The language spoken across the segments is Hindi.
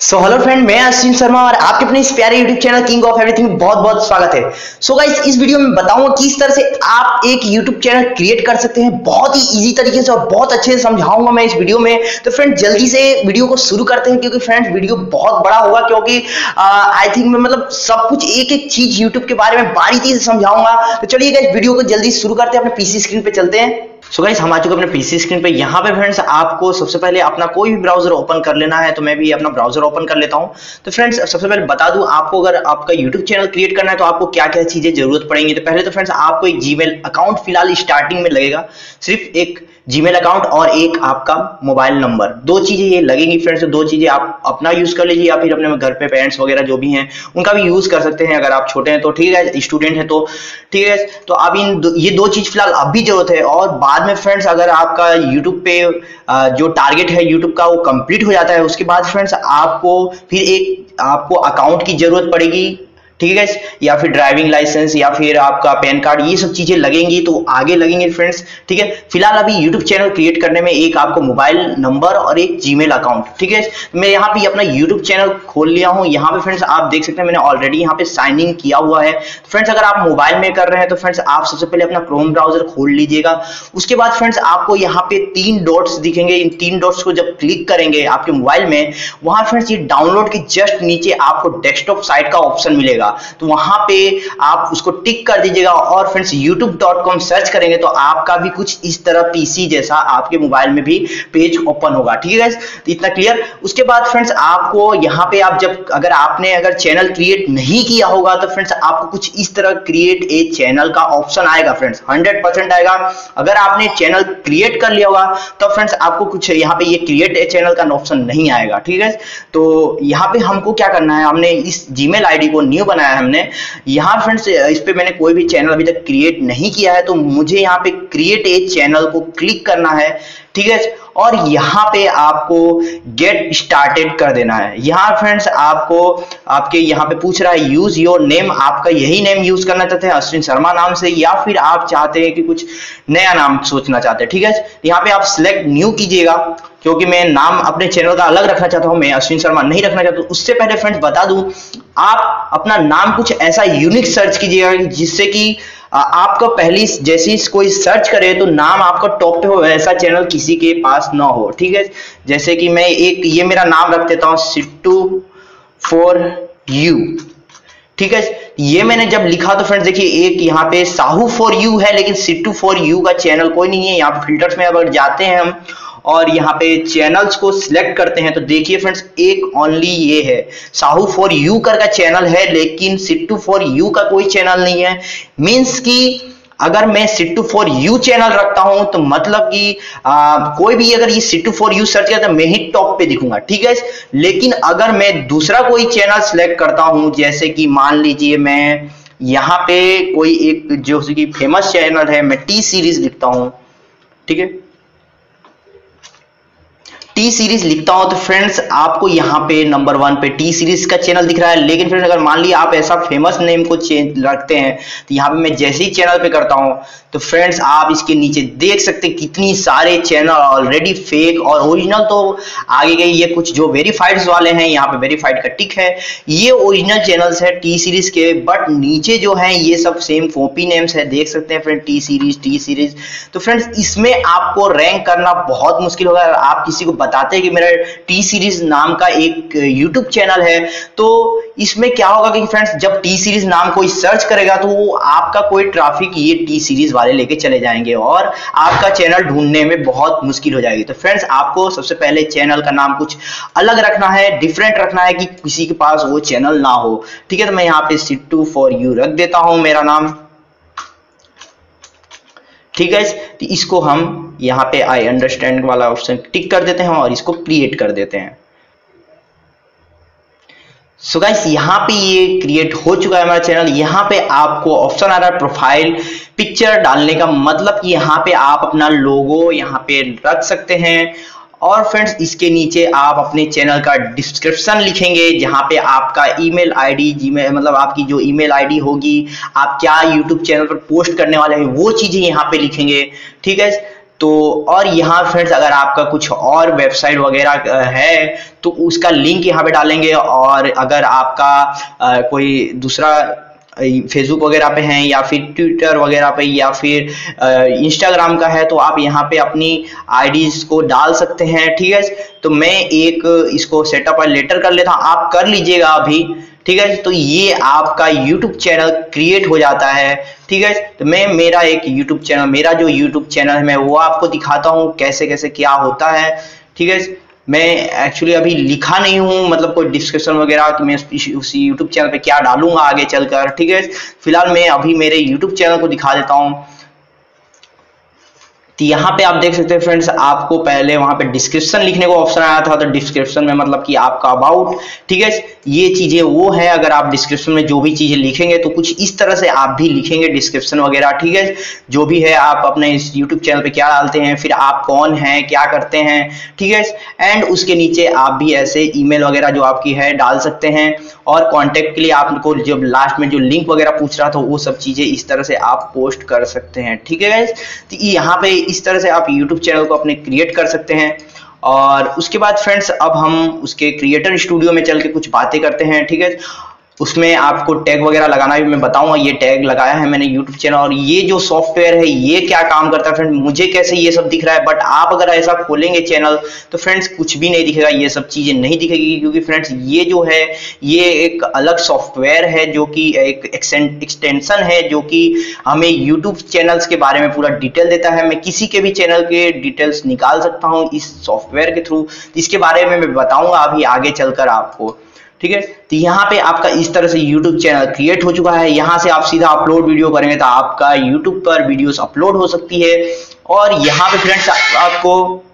सो हेलो फ्रेंड मैं अश्विन शर्मा और आपके अपने इस प्यारे YouTube channel king of everything बहुत बहुत स्वागत है। सो so गाइस इस वीडियो में बताऊँगा किस तरह से आप एक यूट्यूब चैनल क्रिएट कर सकते हैं, बहुत ही इजी तरीके से और बहुत अच्छे से समझाऊँगा मैं इस वीडियो में। तो फ्रेंड जल्दी से वीडियो को शुरू करते हैं, क्योंकि फ्रेंड वीडियो बहुत बड़ा होगा, क्योंकि आई थिंक मैं मतलब सब कुछ एक एक चीज़ यूट्यूब के बारे में बारीकी से समझाऊँगा। तो चलिए गाइस वीडियो को जल्दी शुरू करते हैं, अपने पीसी स्क्रीन पर चलते हैं। सो गाइस हम आ चुके अपने पीसी स्क्रीन पे। यहाँ पे फ्रेंड्स आपको सबसे पहले अपना कोई भी ब्राउज़र ओपन कर लेना है तो मैं भी अपना ब्राउज़र ओपन कर लेता हूँ। तो फ्रेंड्स सबसे पहले बता दूँ, आपको अगर आपका यूट्यूब चैनल क्रिएट करना है तो आपको क्या क्या चीज़ें ज़रूरत पड़ेंगी? तो पहले तो फ्रेंड्स आपको एक जीमेल अकाउंट फ़िलहाल स्टार्टिंग में लगेगा। सिर्फ़ एक जीमेल अकाउंट और एक आपका मोबाइल नंबर दो चीज़ें ये लगेंगी फ्रेंड्स दो चीज़ें आप अपना यूज़ कर लीजिए या फिर अपने घर पे पेरेंट्स वगैरह जो भी हैं उनका भी यूज़ कर सकते हैं अगर आप छोटे हैं तो। ठीक है स्टूडेंट हैं तो। ठीक है तो अब इन दो, ये दो चीज़ फ़िलहाल अभी ज़रूरत है और बाद में फ्रेंड्स अगर आपका यूट्यूब पे जो टारगेट है यूट्यूब का वो कंप्लीट हो जाता है उसके बाद फ्रेंड्स आपको फिर एक आपको अकाउंट की ज़रूरत पड़ेगी। ठीक है या फिर ड्राइविंग लाइसेंस या फिर आपका पैन कार्ड ये सब चीज़ें लगेंगी तो आगे लगेंगे फ्रेंड्स ठीक है? फ़िलहाल अभी यूट्यूब चैनल क्रिएट करने में एक आपको मोबाइल नंबर और एक जीमेल अकाउंट ठीक है मैं यहाँ पे अपना यूट्यूब चैनल खोल लिया हूँ। यहाँ पे फ्रेंड्स आप देख सकते हैं मैंने ऑलरेडी यहाँ पे साइन इन किया हुआ है। फ्रेंड्स अगर आप मोबाइल में कर रहे हैं तो फ्रेंड्स आप सबसे पहले अपना क्रोम ब्राउज़र खोल लीजिएगा। उसके बाद फ्रेंड्स आपको यहाँ पे तीन डॉट्स दिखेंगे। इन तीन डॉट्स को जब क्लिक करेंगे आपके मोबाइल में, वहाँ फ्रेंड्स ये डाउनलोड के जस्ट नीचे आपको डेस्कटॉप साइट का ऑप्शन मिलेगा। तो वहाँ पे आप उसको टिक कर दीजिएगा और फ्रेंड्स youtube.com सर्च करेंगे तो आपका भी कुछ इस तरह पीसी जैसा आपके मोबाइल में भी पेज ओपन होगा। ठीक है तो इतना क्लियर उसके बाद फ्रेंड्स आपको यहाँ पे आप जब अगर आपने अगर चैनल क्रिएट नहीं किया होगा तो फ्रेंड्स आपको कुछ इस तरह क्रिएट ए चैनल का ऑप्शन आएगा फ्रेंड्स हंड्रेड परसेंट आएगा। अगर आपने चैनल क्रिएट कर लिया होगा तो फ्रेंड्स आपको कुछ यहाँ पे ये क्रिएट ए चैनल का ऑप्शन नहीं आएगा। ठीक है तो यहाँ पे हमको क्या करना है? हमने इस जीमेल आईडी को न्यू बनाया हमने। यहाँ यहाँ फ्रेंड्स इस पर मैंने कोई भी चैनल अभी तक क्रिएट नहीं किया है तो मुझे यहाँ पे क्रिएट ए चैनल को क्लिक करना है। ठीक है? और यहाँ पे आपको गेट स्टार्टेड कर देना है। यहाँ फ्रेंड्स आपको, आपके यहाँ पे पूछ रहा है यूज़ योर नेम आपका यही नेम यूज़ करना चाहते हैं, अश्विन शर्मा नाम से, या फिर आप चाहते हैं कि कुछ नया नाम सोचना चाहते हैं, ठीक है? यहाँ पे आप सिलेक्ट न्यू कीजिएगा, क्योंकि मैं नाम अपने चैनल का अलग रखना चाहता हूँ, मैं अश्विन शर्मा नहीं रखना चाहता उससे पहले फ्रेंड्स बता दूँ, आप अपना नाम कुछ ऐसा यूनिक सर्च कीजिएगा जिससे कि आपका पहली जैसी कोई सर्च करे तो नाम आपका टॉप पे हो, ऐसा चैनल किसी के पास ना हो, ठीक है? जैसे कि मैं एक, ये मेरा नाम रख देता हूँ सिट्टू फॉर यू ठीक है? ये मैंने जब लिखा तो फ्रेंड्स देखिए, एक यहाँ पे साहू फॉर यू है, लेकिन सिट्टू फॉर यू का चैनल कोई नहीं है, यहाँ पे फिल्टर्स में अगर जाते हैं हम और यहाँ पे चैनल्स को सिलेक्ट करते हैं तो देखिए फ्रेंड्स एक ओनली ये है। साहू फॉर यू कर का चैनल है, लेकिन सिट्टू फॉर यू का कोई चैनल नहीं है। मीन्स की अगर मैं सिट्टू फॉर यू चैनल रखता हूँ तो मतलब कि कोई भी अगर ये सिट्टू फॉर यू सर्च किया तो मैं ही टॉप पे दिखूँगा, ठीक है? लेकिन अगर मैं दूसरा कोई चैनल सिलेक्ट करता हूँ, जैसे कि मान लीजिए मैं यहाँ पे कोई एक जो कि फ़ेमस चैनल है, मैं टी सीरीज़ लिखता हूँ, ठीक है? टी सीरीज़ लिखता हूँ तो फ्रेंड्स आपको यहाँ पे नंबर वन पे टी सीरीज़ का चैनल दिख रहा है। लेकिन फ्रेंड्स अगर मान लिया आप ऐसा फ़ेमस नेम को रखते हैं तो यहाँ पे मैं जैसे ही चैनल पे करता हूँ तो फ्रेंड्स आप इसके नीचे देख सकते हैं कितनी सारे चैनल ऑलरेडी फेक और ओरिजिनल तो आगे गई। ये कुछ जो वेरीफाइड वाले हैं, यहाँ पे वेरीफाइड का टिक है। ये ओरिजिनल चैनल्स है टी सीरीज़ के बट नीचे जो है, ये सब सेम कॉपी नेम्स है। देख सकते हैं friend T series T series तो फ्रेंड्स इसमें आपको रैंक करना बहुत मुश्किल होगा। आप किसी को बताते हैं कि मेरा टी सीरीज़ नाम का एक यूट्यूब चैनल है तो इसमें क्या होगा कि फ्रेंड्स जब टी सीरीज़ नाम कोई सर्च करेगा तो आपका कोई ट्राफिक ये टी सीरीज़ वाले लेके चले जाएँगे और आपका चैनल ढूँढने में बहुत मुश्किल हो जाएगी। तो फ्रेंड्स आपको सबसे पहले चैनल का नाम कुछ अलग रखना है डिफरेंट रखना है कि किसी के पास वो चैनल ना हो। ठीक है तो मैं यहाँ पे सिट्टू फॉर यू रख देता हूँ मेरा नाम। ठीक है तो इसको हम यहाँ पे आई अंडरस्टैंड वाला ऑप्शन टिक कर देते हैं और इसको क्रिएट कर देते हैं। सो गाइस यहाँ पे ये क्रिएट हो चुका है हमारा चैनल यहाँ पे आपको ऑप्शन आ रहा है प्रोफ़ाइल पिक्चर डालने का। मतलब कि यहाँ पे आप अपना लोगो यहाँ पे रख सकते हैं। और फ्रेंड्स इसके नीचे आप अपने चैनल का डिस्क्रिप्शन लिखेंगे, जहाँ पे आपका ईमेल आईडी जीमेल मतलब आपकी जो ईमेल आईडी होगी, आप क्या यूट्यूब चैनल पर पोस्ट करने वाले हैं, वो चीज़ें यहाँ पे लिखेंगे। ठीक है? तो और यहाँ फ्रेंड्स अगर आपका कुछ और वेबसाइट वगैरह है तो उसका लिंक यहाँ पे डालेंगे। और अगर आपका आ, कोई दूसरा फेसबुक वगैरह पे हैं या फिर ट्विटर वगैरह पे या फिर इंस्टाग्राम का है तो आप यहाँ पे अपनी आईडीज को डाल सकते हैं ठीक है? तो मैं एक इसको सेटअप और लेटर कर लेता हूँ। आप कर लीजिएगा अभी ठीक है? तो ये आपका यूट्यूब चैनल क्रिएट हो जाता है। ठीक है? तो मैं, मेरा एक यूट्यूब चैनल मेरा जो यूट्यूब चैनल है, मैं वो आपको दिखाता हूँ कैसे कैसे, क्या होता है। ठीक है? मैं एक्चुअली अभी लिखा नहीं हूँ मतलब कोई डिस्क्रिप्शन वगैरह कि मैं उस यूट्यूब चैनल पे क्या डालूँगा आगे चलकर, ठीक है? फ़िलहाल मैं अभी मेरे यूट्यूब चैनल को दिखा देता हूँ। तो यहाँ पे आप देख सकते हैं फ्रेंड्स आपको पहले वहाँ पे डिस्क्रिप्शन लिखने को ऑप्शन आया था तो डिस्क्रिप्शन में मतलब कि आपका अबाउट ठीक है? ये चीज़ें वो है, अगर आप डिस्क्रिप्शन में जो भी चीज़ें लिखेंगे तो कुछ इस तरह से आप भी लिखेंगे डिस्क्रिप्शन वगैरह, ठीक है? जो भी है, आप अपने इस यूट्यूब चैनल पे क्या डालते हैं, फिर आप कौन हैं, क्या करते हैं, ठीक है? एंड उसके नीचे आप भी ऐसे ईमेल वगैरह जो आपकी है, डाल सकते हैं। और कॉन्टेक्ट के लिए आपको जब लास्ट में जो लिंक वगैरह पूछ रहा था, वो सब चीज़ें इस तरह से आप पोस्ट कर सकते हैं, ठीक है तो यहाँ पे इस तरह से आप यूट्यूब चैनल को अपने क्रिएट कर सकते हैं। और उसके बाद फ्रेंड्स अब हम उसके क्रिएटर स्टूडियो में चल के कुछ बातें करते हैं, ठीक है? उसमें आपको टैग वगैरह लगाना भी मैं बताऊँगा, ये टैग लगाया है मैंने यूट्यूब चैनल और ये जो सॉफ्टवेयर है, ये क्या काम करता है फ्रेंड मुझे कैसे ये सब दिख रहा है? बट आप अगर ऐसा खोलेंगे चैनल तो फ्रेंड्स कुछ भी नहीं दिखेगा, ये सब चीज़ें नहीं दिखेगी क्योंकि फ्रेंड्स ये जो है, ये एक अलग सॉफ्टवेयर है जो कि एक एक्सटेंशन है जो कि हमें यूट्यूब चैनल्स के बारे में पूरा डिटेल देता है। मैं किसी के भी चैनल के डिटेल्स निकाल सकता हूँ इस सॉफ्टवेयर के थ्रू इसके बारे में मैं बताऊँगा अभी आगे चलकर आपको। ठीक है? तो यहाँ पे आपका इस तरह से YouTube चैनल क्रिएट हो चुका है। यहाँ से आप सीधा अपलोड वीडियो करेंगे तो आपका YouTube पर वीडियोस अपलोड हो सकती है। और यहाँ पे फ्रेंड्स आपको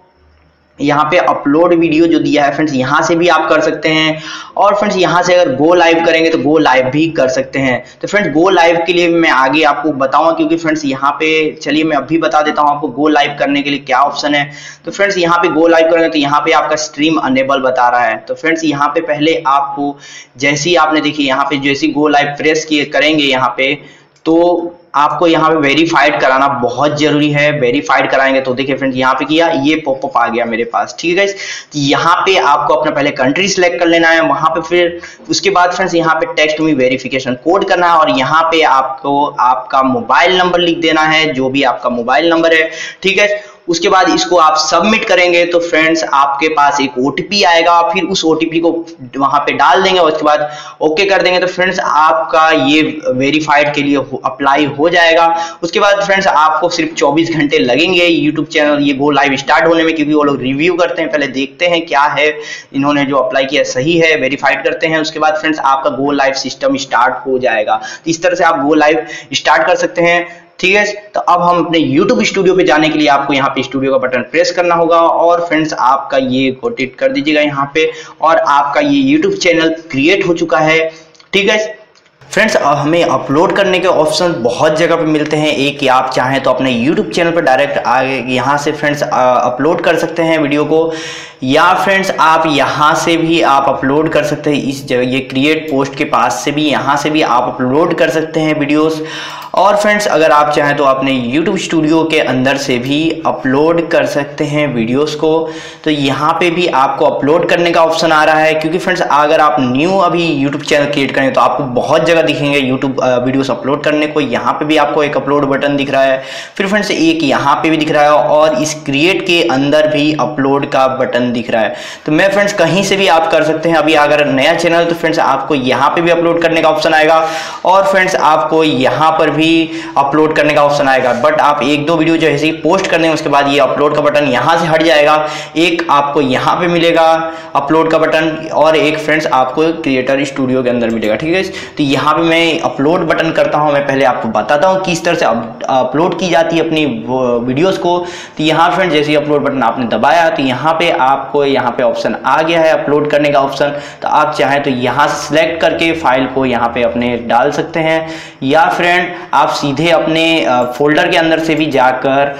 यहाँ पे अपलोड वीडियो जो दिया है फ्रेंड्स यहाँ से भी आप कर सकते हैं। और फ्रेंड्स यहाँ से अगर गो लाइव करेंगे तो गो लाइव भी कर सकते हैं। तो फ्रेंड्स गो लाइव के लिए मैं आगे आपको बताऊँगा, क्योंकि फ्रेंड्स यहाँ पे, चलिए मैं अभी बता देता हूँ आपको गो लाइव करने के लिए क्या ऑप्शन है। तो फ्रेंड्स यहाँ पे गो लाइव करेंगे तो यहाँ पे आपका स्ट्रीम अनेबल बता रहा है। तो फ्रेंड्स यहाँ पे पहले आपको, जैसे आपने देखिए, यहाँ पे जैसी गो लाइव प्रेस किए, करेंगे यहाँ पे तो आपको यहाँ पे वेरीफाइड कराना बहुत ज़रूरी है। वेरीफाइड कराएँगे तो देखिए फ्रेंड्स यहाँ पे किया, ये पॉपअप आ गया मेरे पास, ठीक है तो यहाँ पे आपको अपना पहले कंट्री सिलेक्ट कर लेना है, वहाँ पे फिर उसके बाद फ्रेंड्स यहाँ पे टेक्स्ट में वेरिफिकेशन कोड करना है और यहाँ पे आपको आपका मोबाइल नंबर लिख देना है, जो भी आपका मोबाइल नंबर है, ठीक है? उसके बाद इसको आप सबमिट करेंगे तो फ्रेंड्स आपके पास एक ओटीपी आएगा, फिर उस ओटीपी को वहाँ पे डाल देंगे उसके बाद ओके कर देंगे। तो फ्रेंड्स आपका ये वेरीफाइड के लिए अप्लाई हो जाएगा। उसके बाद फ्रेंड्स आपको सिर्फ़ 24 घंटे लगेंगे यूट्यूब चैनल ये गो लाइव स्टार्ट होने में, क्योंकि वो लोग रिव्यू करते हैं। पहले देखते हैं क्या है, इन्होंने जो अप्लाई किया सही है वेरीफाइड करते हैं। उसके बाद फ्रेंड्स आपका गो लाइव सिस्टम स्टार्ट हो जाएगा। तो इस तरह से आप गो लाइव स्टार्ट कर सकते हैं। ठीक है तो अब हम अपने YouTube स्टूडियो पे जाने के लिए आपको यहाँ पे स्टूडियो का बटन प्रेस करना होगा और फ्रेंड्स आपका ये कोटेट कर दीजिएगा यहाँ पे और आपका ये YouTube चैनल क्रिएट हो चुका है। ठीक है फ्रेंड्स हमें अपलोड करने के ऑप्शन बहुत जगह पे मिलते हैं। एक या आप चाहें तो अपने यूट्यूब चैनल पर डायरेक्ट आगे यहाँ से फ्रेंड्स अपलोड कर सकते हैं वीडियो को। या फ्रेंड्स आप यहाँ से भी आप अपलोड कर सकते हैं। इस जगह ये क्रिएट पोस्ट के पास से भी, यहाँ से भी आप अपलोड कर सकते हैं वीडियोस और फ्रेंड्स अगर आप चाहें तो अपने YouTube स्टूडियो के अंदर से भी अपलोड कर सकते हैं वीडियोस को। तो यहाँ पे भी आपको अपलोड करने का ऑप्शन आ रहा है, क्योंकि फ्रेंड्स अगर आप न्यू अभी YouTube चैनल क्रिएट करें तो आपको बहुत जगह दिखेंगे YouTube वीडियोस अपलोड करने को। यहाँ पे भी आपको एक अपलोड बटन दिख रहा है। फिर फ्रेंड्स एक यहाँ पे भी दिख रहा है और इस क्रिएट के अंदर भी अपलोड का बटन दिख रहा है। तो मैं फ्रेंड्स कहीं से भी आप कर सकते हैं। अभी अगर नया चैनल तो फ्रेंड्स आपको यहाँ पे भी अपलोड करने का ऑप्शन आएगा। और फ्रेंड्स आपको यहाँ पर भी अपलोड करने का ऑप्शन आएगा। बट आप एक दो वीडियो जो है पोस्ट कर देंगे उसके बाद ये अपलोड का बटन यहाँ से हट जाएगा। एक आपको यहाँ पे मिलेगा अपलोड का बटन और एक फ्रेंड्स आपको क्रिएटर स्टूडियो के अंदर मिलेगा, ठीक है तो यहाँ पे मैं अपलोड बटन करता हूँ। मैं पहले आपको बताता हूँ किस तरह से अपलोड की जाती है अपनी वीडियोस को। तो यहाँ फ्रेंड जैसे ही अपलोड बटन आपने दबाया तो यहाँ पे आपको यहाँ पे ऑप्शन आ गया है अपलोड करने का ऑप्शन तो आप चाहें तो यहाँ सिलेक्ट करके फ़ाइल को यहाँ पे अपने डाल सकते हैं। या फ्रेंड आप सीधे अपने फोल्डर के अंदर से भी जाकर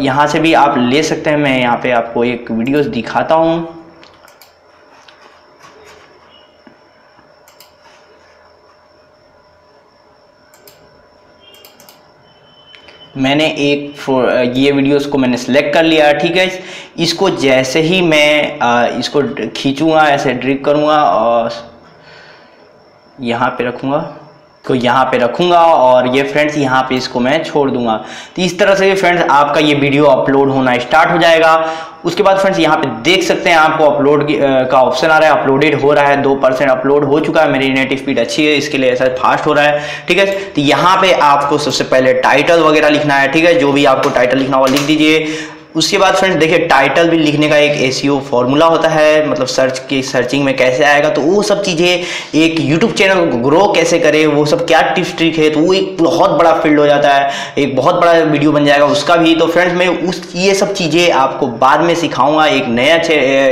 यहाँ से भी आप ले सकते हैं। मैं यहाँ पे आपको एक वीडियोस दिखाता हूँ। मैंने एक ये वीडियोस को मैंने सेलेक्ट कर लिया ठीक है? इसको जैसे ही मैं इसको खींचूँगा, ऐसे ड्रिक करूँगा और यहाँ पे रखूँगा। को यहाँ पे रखूँगा और ये फ्रेंड्स यहाँ पे इसको मैं छोड़ दूँगा। तो इस तरह से फ्रेंड्स आपका ये वीडियो अपलोड होना स्टार्ट हो जाएगा। उसके बाद फ्रेंड्स यहाँ पे देख सकते हैं आपको अपलोड का ऑप्शन आ रहा है। अपलोडेड हो रहा है, दो परसेंट अपलोड हो चुका है। मेरी नेट स्पीड अच्छी है, इसके लिए ऐसा फास्ट हो रहा है, ठीक है? तो यहाँ पे आपको सबसे पहले टाइटल वगैरह लिखना है, ठीक है? जो भी आपको टाइटल लिखना होगा, लिख दीजिए। उसके बाद फ्रेंड्स देखिए टाइटल भी लिखने का एक ए फॉर्मूला होता है मतलब सर्च की सर्चिंग में कैसे आएगा तो वो सब चीज़ें, एक यूट्यूब चैनल को ग्रो कैसे करे, वो सब क्या टिप्स ट्रिक है तो वो एक बहुत बड़ा फ़ील्ड हो जाता है, एक बहुत बड़ा वीडियो बन जाएगा उसका भी। तो फ्रेंड्स मैं उस, ये सब चीज़ें आपको बाद में सिखाऊँगा, एक नया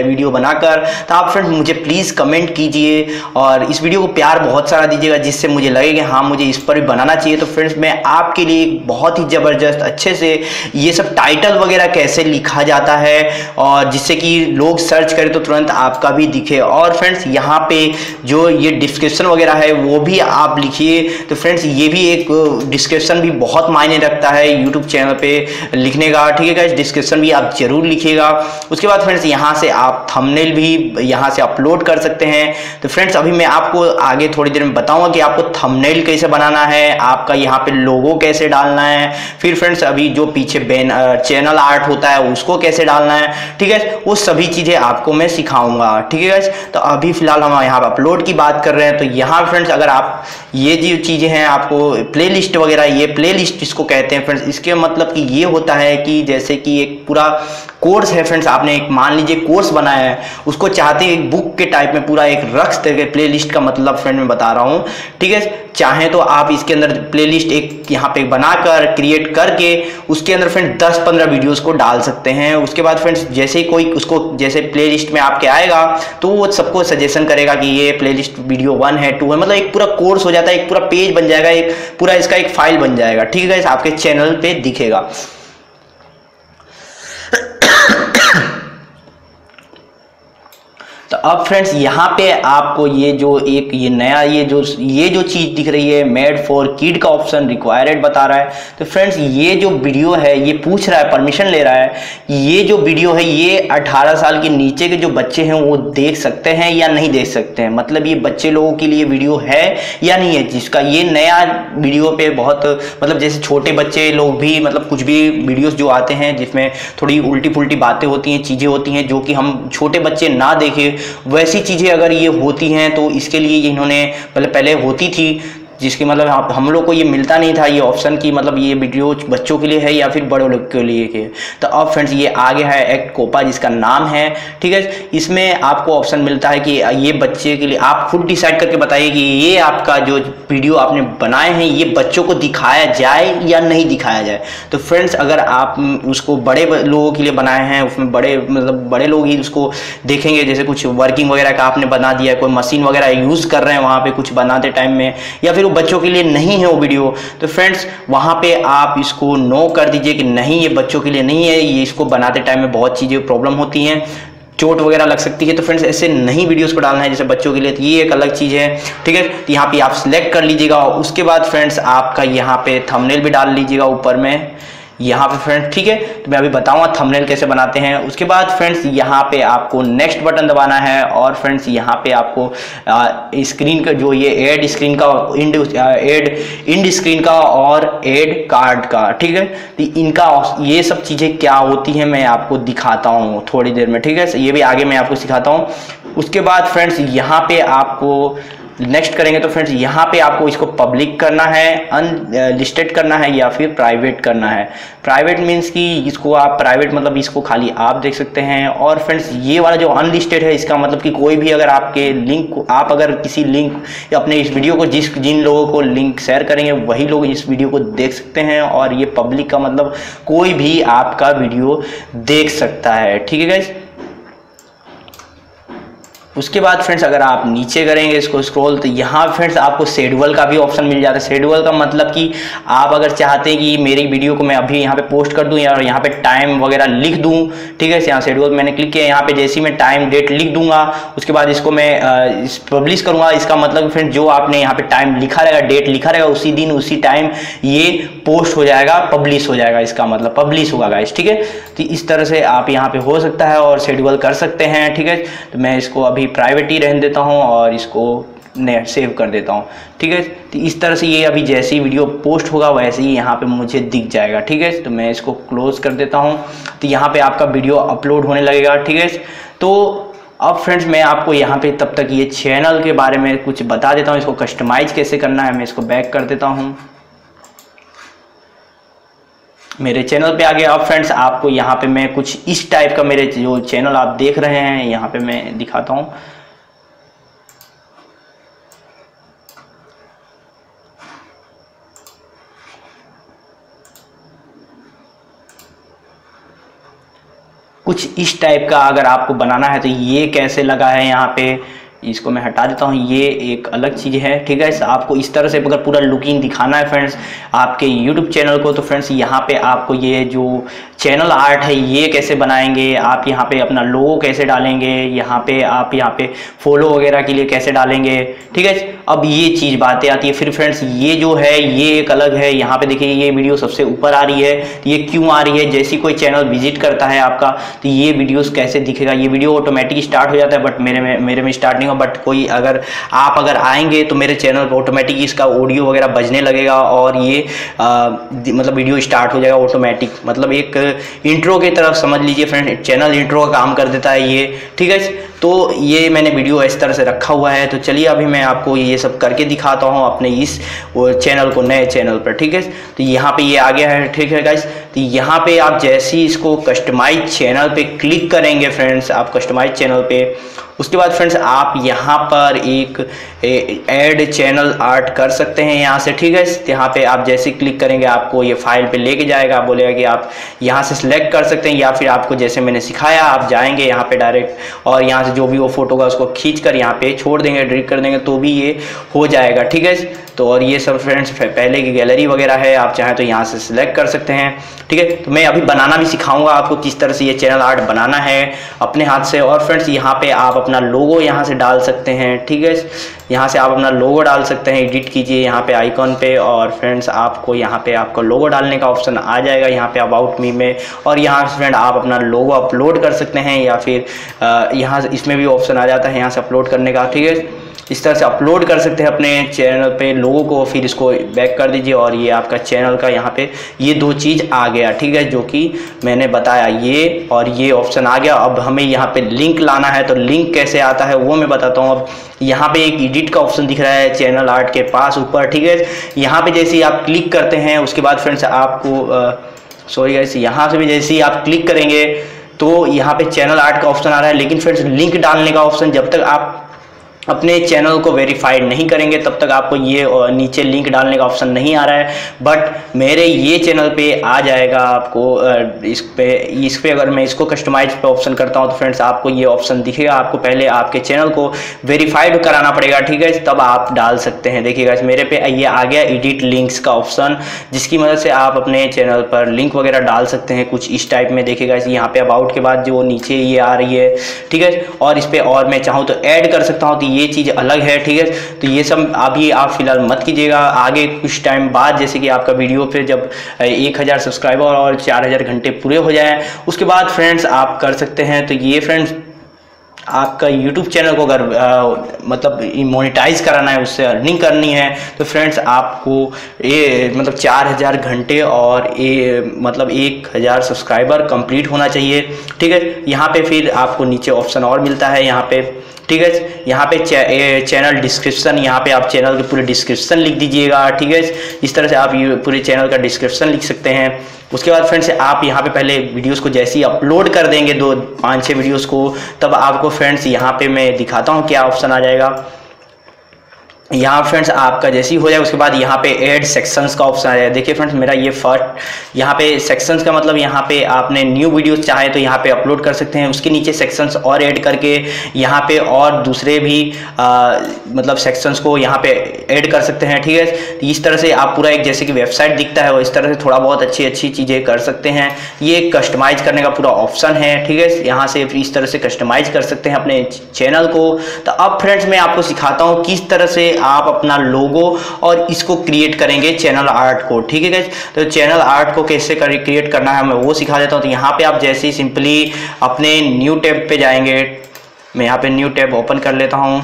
वीडियो बनाकर। तो आप फ्रेंड्स मुझे प्लीज़ कमेंट कीजिए और इस वीडियो को प्यार बहुत सारा दीजिएगा, जिससे मुझे लगे कि हाँ मुझे इस पर भी बनाना चाहिए। तो फ्रेंड्स मैं आपके लिए बहुत ही ज़बरदस्त, अच्छे से ये सब टाइटल वगैरह कैसे कैसे लिखा जाता है और जिससे कि लोग सर्च करें तो तुरंत आपका भी दिखे। और फ्रेंड्स यहाँ पे जो ये डिस्क्रिप्शन वगैरह है, वो भी आप लिखिए। तो फ्रेंड्स ये भी एक डिस्क्रिप्शन भी बहुत मायने रखता है यूट्यूब चैनल पे लिखने का। ठीक है डिस्क्रिप्शन भी आप ज़रूर लिखिएगा। उसके बाद फ्रेंड्स यहाँ से आप थंबनेल भी यहाँ से अपलोड कर सकते हैं। तो फ्रेंड्स अभी मैं आपको आगे थोड़ी देर में बताऊँगा कि आपको थंबनेल कैसे बनाना है, आपका यहाँ पे लोगो कैसे डालना है। फिर फ्रेंड्स अभी जो पीछे बैन चैनल आर्ट होता है, उसको कैसे डालना है, ठीक है? वो सभी चीज़ें आपको मैं सिखाऊँगा, ठीक है तो अभी फ़िलहाल हम यहाँ पर अपलोड की बात कर रहे हैं तो यहाँ फ्रेंड्स अगर आप ये जो चीज़ें हैं, आपको प्ले वगैरह, ये प्ले इसको कहते हैं फ्रेंड्स इसके मतलब कि ये होता है कि जैसे कि एक पूरा कोर्स है फ्रेंड्स, आपने एक मान लीजिए कोर्स बनाया है, उसको चाहते हैं एक बुक के टाइप में पूरा एक रख सके प्ले लिस्ट का मतलब फ्रेंड मैं बता रहा हूँ, ठीक है? चाहें तो आप इसके अंदर प्लेलिस्ट एक यहाँ पे बनाकर क्रिएट करके, उसके अंदर फ्रेंड 10-15 वीडियोस को डाल सकते हैं। उसके बाद फ्रेंड्स जैसे ही कोई उसको, जैसे प्लेलिस्ट में आपके आएगा तो वो सबको सजेशन करेगा कि ये प्लेलिस्ट वीडियो वन है टू है। मतलब एक पूरा कोर्स हो जाता है, एक पूरा पेज बन जाएगा, एक पूरा इसका एक फ़ाइल बन जाएगा, ठीक है आपके चैनल पर दिखेगा। Ha! तो अब फ्रेंड्स यहाँ पे आपको ये जो एक ये नया, ये जो ये जो चीज़ दिख रही है मेड फॉर किड का ऑप्शन रिक्वायर्ड बता रहा है। तो फ्रेंड्स ये जो वीडियो है, ये पूछ रहा है परमिशन ले रहा है, ये जो वीडियो है, ये 18 साल के नीचे के जो बच्चे हैं, वो देख सकते हैं या नहीं देख सकते हैं? मतलब ये बच्चे लोगों के लिए वीडियो है या नहीं है? जिसका ये नया वीडियो पे बहुत मतलब जैसे छोटे बच्चे लोग भी मतलब कुछ भी वीडियोस जो आते हैं, जिसमें थोड़ी उल्टी पुल्टी बातें होती हैं, चीज़ें होती हैं, जो कि हम छोटे बच्चे ना देखें वैसी चीज़ें अगर ये होती हैं तो इसके लिए इन्होंने मतलब पहले होती थी जिसकी मतलब आप हम लोग को ये मिलता नहीं था, ये ऑप्शन की मतलब ये वीडियो बच्चों के लिए है या फिर बड़े लोग के लिए के तो अब फ्रेंड्स ये आगे है एक्ट कोपा जिसका नाम है, ठीक है? इसमें आपको ऑप्शन मिलता है कि ये बच्चे के लिए, आप खुद डिसाइड करके बताइए कि ये आपका जो वीडियो आपने बनाए हैं, ये बच्चों को दिखाया जाए या नहीं दिखाया जाए। तो फ्रेंड्स अगर आप उसको बड़े लोगों के लिए बनाए हैं, उसमें बड़े मतलब बड़े लोग ही उसको देखेंगे, जैसे कुछ वर्किंग वगैरह का आपने बना दिया, कोई मशीन वगैरह यूज़ कर रहे हैं वहाँ पर कुछ बनाते टाइम में, या फिर बच्चों के लिए नहीं है वो वीडियो तो फ्रेंड्स वहाँ पे आप इसको नो कर दीजिए कि नहीं, ये बच्चों के लिए नहीं है, ये इसको बनाते टाइम में बहुत चीज़ें प्रॉब्लम होती हैं, चोट वगैरह लग सकती है तो फ्रेंड्स ऐसे नहीं वीडियोस को डालना है जैसे बच्चों के लिए तो ये एक अलग चीज़ है, ठीक है? तो यहाँ पे आप सिलेक्ट कर लीजिएगा, उसके बाद फ्रेंड्स आपका यहाँ पे थंबनेल भी डाल लीजिएगा ऊपर में यहाँ पे फ्रेंड्स ठीक है? तो मैं अभी बताऊँगा थंबनेल कैसे बनाते हैं। उसके बाद फ्रेंड्स यहाँ पे आपको नेक्स्ट बटन दबाना है और फ्रेंड्स यहाँ पे आपको स्क्रीन का जो ये एड स्क्रीन का इंड एड इंड स्क्रीन का और एड कार्ड का, ठीक है? तो इनका, ये सब चीज़ें क्या होती हैं, मैं आपको दिखाता हूँ थोड़ी देर में, ठीक है? ये भी आगे मैं आपको सिखाता हूँ। उसके बाद फ्रेंड्स यहाँ पे आपको नेक्स्ट करेंगे तो फ्रेंड्स यहाँ पे आपको इसको पब्लिक करना है अनलिस्टेड करना है या फिर प्राइवेट करना है। प्राइवेट मीन्स कि इसको आप प्राइवेट मतलब इसको खाली आप देख सकते हैं। और फ्रेंड्स ये वाला जो अनलिस्टेड है, इसका मतलब कि कोई भी अगर आपके लिंक आप अगर किसी लिंक या अपने इस वीडियो को जिस, जिन लोगों को लिंक शेयर करेंगे, वही लोग इस वीडियो को देख सकते हैं और ये पब्लिक का मतलब कोई भी आपका वीडियो देख सकता है। ठीक है गाइज़ उसके बाद फ्रेंड्स अगर आप नीचे करेंगे इसको स्क्रॉल तो यहाँ फ्रेंड्स आपको शेड्यूल का भी ऑप्शन मिल जाता है। शेड्यूल का मतलब कि आप अगर चाहते हैं कि मेरी वीडियो को मैं अभी यहाँ पे पोस्ट कर दूँ या यहाँ पे टाइम वगैरह लिख दूँ, ठीक है, यहाँ शेड्यूल मैंने क्लिक किया, यहाँ पे जैसे मैं टाइम डेट लिख दूँगा, उसके बाद इसको मैं इस पब्लिश करूँगा। इसका मतलब फ्रेंड जो आपने यहाँ पे टाइम लिखा रहेगा डेट लिखा रहेगा, उसी दिन, उसी टाइम ये पोस्ट हो जाएगा पब्लिश हो जाएगा, इसका मतलब पब्लिश होगा गाइस ठीक है? तो इस तरह से आप यहाँ पे हो सकता है और शेड्यूल कर सकते हैं, ठीक है? तो मैं इसको अभी प्राइवेट ही रहने देता हूँ और इसको नेट सेव कर देता हूँ। ठीक है? तो इस तरह से ये अभी जैसी वीडियो पोस्ट होगा, वैसे ही यहाँ पे मुझे दिख जाएगा। ठीक है? तो मैं इसको क्लोज कर देता हूँ। तो यहाँ पे आपका वीडियो अपलोड होने लगेगा। ठीक है? तो अब फ्रेंड्स मैं आपको यहाँ पे तब तक ये चैनल के बारे में कुछ बता देता हूँ। इसको कस्टमाइज कैसे करना है, मैं इसको बैक कर देता हूँ। मेरे चैनल पे आ गया। अब फ्रेंड्स आपको यहाँ पे मैं कुछ इस टाइप का मेरे जो चैनल आप देख रहे हैं, यहाँ पे मैं दिखाता हूँ। कुछ इस टाइप का अगर आपको बनाना है तो ये कैसे लगा है यहाँ पे? इसको मैं हटा देता हूँ। ये एक अलग चीज़ है। ठीक है आपको इस तरह से अगर पूरा लुकिंग दिखाना है फ्रेंड्स आपके यूट्यूब चैनल को तो फ्रेंड्स यहाँ पे आपको ये जो चैनल आर्ट है, ये कैसे बनाएँगे? आप यहाँ पे अपना लोगो कैसे डालेंगे? यहाँ पे आप यहाँ पे फॉलो वगैरह के लिए कैसे डालेंगे? ठीक है अब ये चीज़ बातें आती है। फिर फ्रेंड्स ये जो है, ये एक अलग है। यहाँ पे देखिए, ये वीडियो सबसे ऊपर आ रही है। तो ये क्यों आ रही है? जैसी कोई चैनल विज़िट करता है आपका तो ये वीडियोस कैसे दिखेगा? ये वीडियो ऑटोमेटिक स्टार्ट हो जाता है बट मेरे में मेरे में स्टार्ट नहीं हो बट कोई अगर, आप अगर आएँगे तो मेरे चैनल पर ऑटोमेटिक इसका ऑडियो वगैरह बजने लगेगा और ये मतलब वीडियो स्टार्ट हो जाएगा ऑटोमेटिक मतलब एक इंट्रो की तरफ़ समझ लीजिए फ्रेंड चैनल इंट्रो का काम कर देता है ये, ठीक है तो ये मैंने वीडियो इस तरह से रखा हुआ है तो चलिए अभी मैं आपको ये सब करके दिखाता हूँ अपने इस चैनल को, नए चैनल पर, ठीक है तो यहाँ पे ये आ गया है, ठीक है गाइस तो यहाँ पे आप जैसे ही इसको कस्टमाइज चैनल पे क्लिक करेंगे फ्रेंड्स आप कस्टमाइज चैनल पे। उसके बाद फ्रेंड्स आप यहाँ पर एक ऐड चैनल आर्ट कर सकते हैं यहाँ से, ठीक है? यहाँ पे आप जैसे क्लिक करेंगे, आपको ये फ़ाइल पे लेके जाएगा। बोलेगा कि आप यहाँ से सिलेक्ट कर सकते हैं या फिर आपको जैसे मैंने सिखाया, आप जाएँगे यहाँ पे डायरेक्ट और यहाँ से जो भी वो फ़ोटो का उसको खींच कर यहाँ पे छोड़ देंगे ड्रिक कर देंगे तो भी ये हो जाएगा, ठीक है? तो और ये सब फ्रेंड्स पहले की गैलरी वगैरह है, आप चाहें तो यहाँ से सिलेक्ट कर सकते हैं, ठीक है? तो मैं अभी बनाना भी सिखाऊँगा आपको किस तरह से ये चैनल आर्ट बनाना है अपने हाथ से। और फ्रेंड्स यहाँ पे आप अपना लोगो यहाँ से डाल सकते हैं, ठीक है? यहाँ से आप अपना लोगो डाल सकते हैं एडिट कीजिए यहाँ पे आइकॉन पे और फ्रेंड्स आपको यहाँ पे आपको लोगो डालने का ऑप्शन आ जाएगा यहाँ पे अबाउट मी में। और यहाँ से फ्रेंड आप अपना लोगो अपलोड कर सकते हैं या फिर यहाँ इसमें भी ऑप्शन आ जाता है यहाँ से अपलोड करने का, ठीक है? इस तरह से अपलोड कर सकते हैं अपने चैनल पे, लोगों को फिर इसको बैक कर दीजिए और ये आपका चैनल का यहाँ पे ये दो चीज़ आ गया, ठीक है, जो कि मैंने बताया ये और ये ऑप्शन आ गया। अब हमें यहाँ पे लिंक लाना है तो लिंक कैसे आता है वो मैं बताता हूँ। अब यहाँ पे एक एडिट का ऑप्शन दिख रहा है चैनल आर्ट के पास ऊपर, ठीक है। यहाँ पे जैसे आप क्लिक करते हैं, उसके बाद फ्रेंड्स आपको सॉरी ऐसे यहाँ से भी जैसे ही आप क्लिक करेंगे तो यहाँ पे चैनल आर्ट का ऑप्शन आ रहा है। लेकिन फ्रेंड्स लिंक डालने का ऑप्शन जब तक आप अपने चैनल को वेरीफाइड नहीं करेंगे, तब तक आपको ये नीचे लिंक डालने का ऑप्शन नहीं आ रहा है। बट मेरे ये चैनल पे आ जाएगा आपको इस पे इस पे अगर मैं इसको कस्टमाइज पे ऑप्शन करता हूँ तो फ्रेंड्स आपको ये ऑप्शन दिखेगा। आपको पहले आपके चैनल को वेरीफाइड कराना पड़ेगा, ठीक है? तब आप डाल सकते हैं। देखिएगा मेरे पे ये आ गया एडिट लिंक्स का ऑप्शन जिसकी मदद से आप अपने चैनल पर लिंक वगैरह डाल सकते हैं कुछ इस टाइप में। देखिएगा यहाँ पे अबाउट के बाद जो नीचे ये आ रही है, ठीक है? और इस पर और मैं चाहूँ तो ऐड कर सकता हूँ तो ये चीज़ अलग है, ठीक है? तो ये सब अभी आप फ़िलहाल मत कीजिएगा। आगे कुछ टाइम बाद, जैसे कि आपका वीडियो फिर जब एक हज़ार सब्सक्राइबर और चार हज़ार घंटे पूरे हो जाए, उसके बाद फ्रेंड्स आप कर सकते हैं। तो ये फ्रेंड्स आपका YouTube चैनल को अगर मतलब मोनेटाइज कराना है, उससे अर्निंग करनी है तो फ्रेंड्स आपको ये मतलब चार हज़ार घंटे और ये मतलब एक हज़ार सब्सक्राइबर कंप्लीट होना चाहिए, ठीक है? यहाँ पे फिर आपको नीचे ऑप्शन और मिलता है। यहाँ पे ठीक है यहाँ पे चैनल डिस्क्रिप्शन यहाँ पे आप चैनल के पूरे डिस्क्रिप्शन लिख दीजिएगा, ठीक है इस तरह से आप पूरे चैनल का डिस्क्रिप्शन लिख सकते हैं। उसके बाद फ्रेंड्स आप यहाँ पे पहले वीडियोस को जैसे ही अपलोड कर देंगे, दो, पाँच, छह वीडियोस को, तब आपको फ्रेंड्स यहाँ पे मैं दिखाता हूँ क्या ऑप्शन आ जाएगा। यहाँ फ्रेंड्स आपका जैसे ही हो जाए उसके बाद यहाँ पे एड सेक्शंस का ऑप्शन आ जाए देखिए फ्रेंड्स मेरा ये फ़र्स्ट यहाँ पे सेक्शंस का मतलब यहाँ पे आपने न्यू वीडियोस चाहे तो यहाँ पे अपलोड कर सकते हैं। उसके नीचे सेक्शंस और ऐड करके यहाँ पे और दूसरे भी आ, मतलब सेक्शंस को यहाँ पे ऐड कर सकते हैं ठीक है? इस तरह से आप पूरा एक जैसे कि वेबसाइट दिखता है वो इस तरह से थोड़ा बहुत अच्छी अच्छी चीज़ें कर सकते हैं। ये कस्टमाइज करने का पूरा ऑप्शन है ठीक है? यहाँ से इस तरह से कस्टमाइज कर सकते हैं अपने चैनल को। तो अब फ्रेंड्स मैं आपको सिखाता हूँ किस तरह से आप अपना लोगो और इसको क्रिएट करेंगे चैनल आर्ट को, ठीक है तो चैनल आर्ट को कैसे क्रिएट करना है, मैं वो सिखा देता हूँ। तो यहाँ पे आप जैसे ही सिंपली अपने न्यू टैब पे जाएँगे, मैं यहाँ पे न्यू टैब ओपन कर लेता हूँ।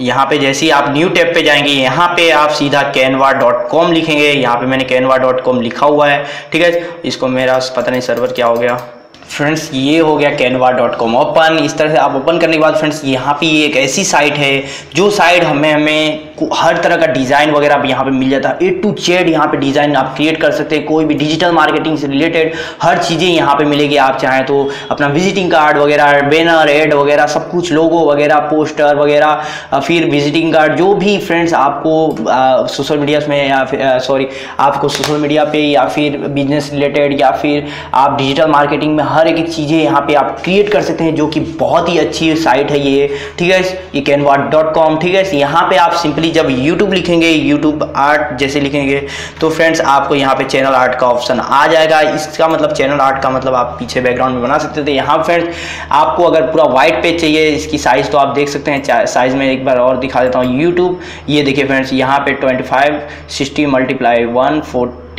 यहाँ पे जैसे ही आप न्यू टैब पे जाएँगे, यहाँ पे आप सीधा कैनवा डॉट कॉम लिखेंगे। यहाँ पे मैंने कैनवा डॉट कॉम लिखा हुआ है, ठीक है? इसको मेरा पता नहीं सर्वर क्या हो गया। फ्रेंड्स, ये हो गया कैनवा डॉट कॉम ओपन इस तरह से आप ओपन करने के बाद फ्रेंड्स, यहाँ पे एक ऐसी साइट है, जो साइट हमें हमें हर तरह का डिज़ाइन वगैरह आप यहाँ पे मिल जाता है। ए टू जेड यहाँ पे डिज़ाइन आप क्रिएट कर सकते हैं। कोई भी डिजिटल मार्केटिंग से रिलेटेड हर चीज़ें यहाँ पे मिलेगी, आप चाहें तो। अपना विजिटिंग कार्ड वगैरह बैनर एड वगैरह, सब कुछ लोगो वगैरह पोस्टर वगैरह फिर विजिटिंग कार्ड जो भी फ्रेंड्स आपको सोशल मीडिया में या फिर सॉरी आपको सोशल मीडिया पे या फिर बिज़नेस रिलेटेड या फिर आप डिजिटल मार्केटिंग में हर एक चीज़ें यहाँ पे आप क्रिएट कर सकते हैं जो कि बहुत ही अच्छी साइट है ये। ठीक है ये कैनवा डॉट कॉम ठीक है यहाँ पे आप सिंपली जब YouTube लिखेंगे, YouTube आर्ट जैसे लिखेंगे तो फ्रेंड्स आपको यहाँ पे चैनल आर्ट का ऑप्शन आ जाएगा। इसका मतलब चैनल आर्ट का मतलब आप पीछे बैकग्राउंड में बना सकते थे। यहाँ फ्रेंड्स आपको अगर पूरा व्हाइट पेज चाहिए, इसकी साइज़ तो आप देख सकते हैं। साइज़ में एक बार और दिखा देता हूँ। यूट्यूब ये देखिए फ्रेंड्स यहाँ पे twenty five sixty multiply one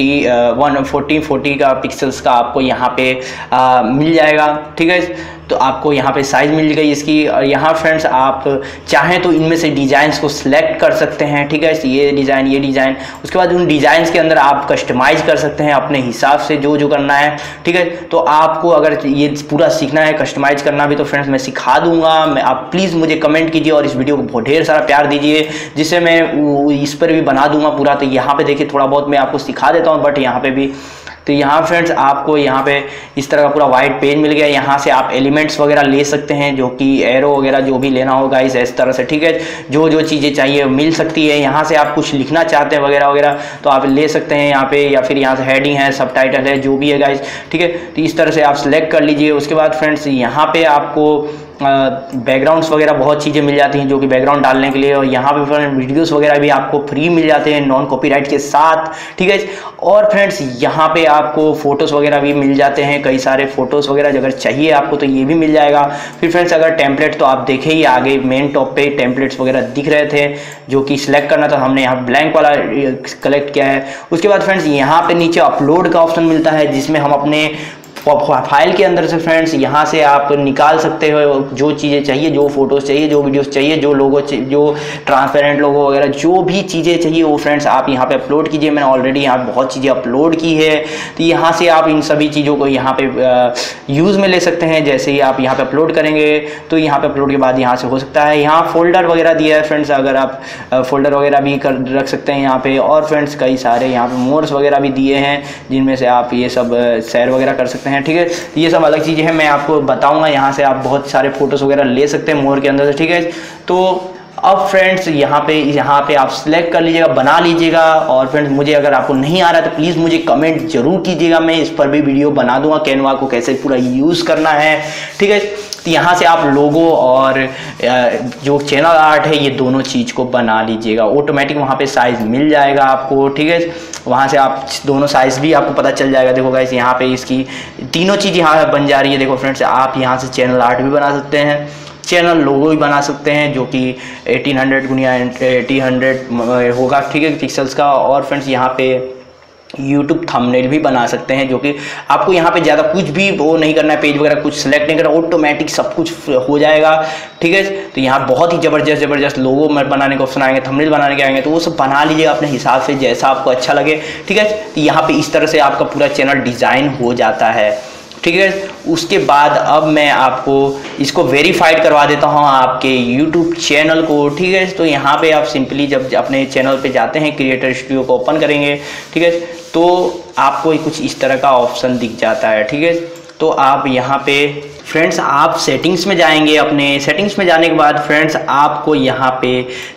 forty one forty forty का पिक्सल्स का आपको यहाँ पे आ, मिल जाएगा ठीक है? तो आपको यहाँ पे साइज़ मिल गई इसकी। और यहाँ फ्रेंड्स आप चाहें तो इनमें से डिज़ाइंस को सिलेक्ट कर सकते हैं, ठीक है? ये डिज़ाइन ये डिज़ाइन उसके बाद उन डिज़ाइंस के अंदर आप कस्टमाइज़ कर सकते हैं अपने हिसाब से जो जो करना है, ठीक है? तो आपको अगर ये पूरा सीखना है कस्टमाइज़ करना भी तो फ्रेंड्स मैं सिखा दूँगा। मैं आप प्लीज़ मुझे कमेंट कीजिए और इस वीडियो को बहुत ढेर सारा प्यार दीजिए, जिससे मैं इस पर भी बना दूँगा पूरा। तो यहाँ पर देखिए थोड़ा बहुत मैं आपको सिखा देता हूँ बट यहाँ पर भी तो यहाँ फ्रेंड्स आपको यहाँ पे इस तरह का पूरा वाइट पेज मिल गया। यहाँ से आप एलिमेंट्स वगैरह ले सकते हैं, जो कि एरो वगैरह जो भी लेना होगा इस इस तरह से, ठीक है? जो जो चीज़ें चाहिए मिल सकती है। यहाँ से आप कुछ लिखना चाहते हैं वगैरह वगैरह तो आप ले सकते हैं यहाँ पे, या फिर यहाँ से हेडिंग है सब है, जो भी है गाइज़ ठीक है? तो इस तरह से आप सेलेक्ट कर लीजिए। उसके बाद फ्रेंड्स यहाँ पे आपको बैकग्राउंड्स वगैरह बहुत चीज़ें मिल जाती हैं जो कि बैकग्राउंड डालने के लिए और यहाँ पे फ्रेंड वीडियोस वगैरह भी आपको फ्री मिल जाते हैं नॉन कॉपीराइट के साथ, ठीक है? और फ्रेंड्स यहाँ पे आपको फ़ोटोज़ वगैरह भी मिल जाते हैं, कई सारे फ़ोटोज़ वगैरह अगर चाहिए आपको तो ये भी मिल जाएगा। फिर फ्रेंड्स अगर टेम्पलेट तो आप देखे ही आगे मेन टॉप पर टेम्पलेट्स वगैरह दिख रहे थे, जो कि सिलेक्ट करना था, हमने यहाँ ब्लैंक वाला कलेक्ट किया है। उसके बाद फ्रेंड्स यहाँ पर नीचे अपलोड का ऑप्शन मिलता है, जिसमें हम अपने फ़ाइल के अंदर से फ्रेंड्स यहाँ से आप निकाल सकते हो जो चीज़ें चाहिए, जो फ़ोटोज़ चाहिए, जो वीडियोस चाहिए, जो लोगो जो ट्रांसपेरेंट लोगो वगैरह, जो भी चीज़ें चाहिए, वो फ्रेंड्स आप यहाँ पे अपलोड कीजिए। मैंने ऑलरेडी यहाँ बहुत चीज़ें अपलोड की है। तो यहाँ से आप इन सभी चीज़ों को यहाँ पे यूज़ में ले सकते हैं। जैसे ही आप यहाँ पर अपलोड करेंगे तो यहाँ पर अपलोड के बाद यहाँ से हो सकता है। यहाँ फोल्डर वगैरह दिया है फ्रेंड्स अगर आप फोल्डर वगैरह भी कर, रख सकते हैं यहाँ पर और फ्रेंड्स कई सारे यहाँ पर मोर्स वगैरह भी दिए हैं, जिनमें से आप ये सब सैर वगैरह कर सकते हैं। हैं, ठीक है? ये सब अलग चीज़ें हैं, मैं आपको बताऊँगा, यहाँ से आप बहुत सारे फ़ोटोज़ वगैरह ले सकते हैं मोर के अंदर से, ठीक है? तो अब फ्रेंड्स यहाँ पे यहाँ पे आप सिलेक्ट कर लीजिएगा, बना लीजिएगा और फ्रेंड्स मुझे अगर आपको नहीं आ रहा तो प्लीज़ मुझे कमेंट ज़रूर कीजिएगा, मैं इस पर भी वीडियो बना दूँगा, कैनवा को कैसे पूरा यूज़ करना है, ठीक है? तो यहाँ से आप लोगो और जो चैनल आर्ट है, ये दोनों चीज़ को बना लीजिएगा। ऑटोमेटिक वहाँ पे साइज़ मिल जाएगा आपको, ठीक है? वहाँ से आप दोनों साइज़ भी आपको पता चल जाएगा। देखो गाइस यहाँ पे इसकी तीनों चीज़ यहाँ बन जा रही है। देखो फ्रेंड्स आप यहाँ से चैनल आर्ट भी बना सकते हैं चैनल लोगो भी बना सकते हैं, जो कि 1800 गुनिया एटी हंड्रेड होगा, ठीक है पिक्सल्स का। और फ्रेंड्स यहाँ पे यूट्यूब थंबनेल भी बना सकते हैं, जो कि आपको यहाँ पे ज़्यादा कुछ भी वो नहीं करना है पेज वगैरह कुछ सेलेक्ट नहीं करना ऑटोमेटिक सब कुछ हो जाएगा, ठीक है? तो यहाँ बहुत ही ज़बरदस्त ज़बरदस्त लोगो में बनाने के ऑप्शन आएँगे थंबनेल बनाने के आएँगे तो वो सब बना लीजिएगा अपने हिसाब से, जैसा आपको अच्छा लगे, ठीक है? तो यहाँ पर इस तरह से आपका पूरा चैनल डिज़ाइन हो जाता है, ठीक है? उसके बाद अब मैं आपको इसको वेरीफाइड करवा देता हूँ आपके यूट्यूब चैनल को, ठीक है? तो यहाँ पे आप सिंपली जब अपने चैनल पे जाते हैं क्रिएटर स्टूडियो को ओपन करेंगे, ठीक है? तो आपको कुछ इस तरह का ऑप्शन दिख जाता है, ठीक है? तो आप यहाँ पे फ्रेंड्स आप सेटिंग्स में जाएँगे अपने। सेटिंग्स में जाने के बाद फ्रेंड्स आपको यहाँ पे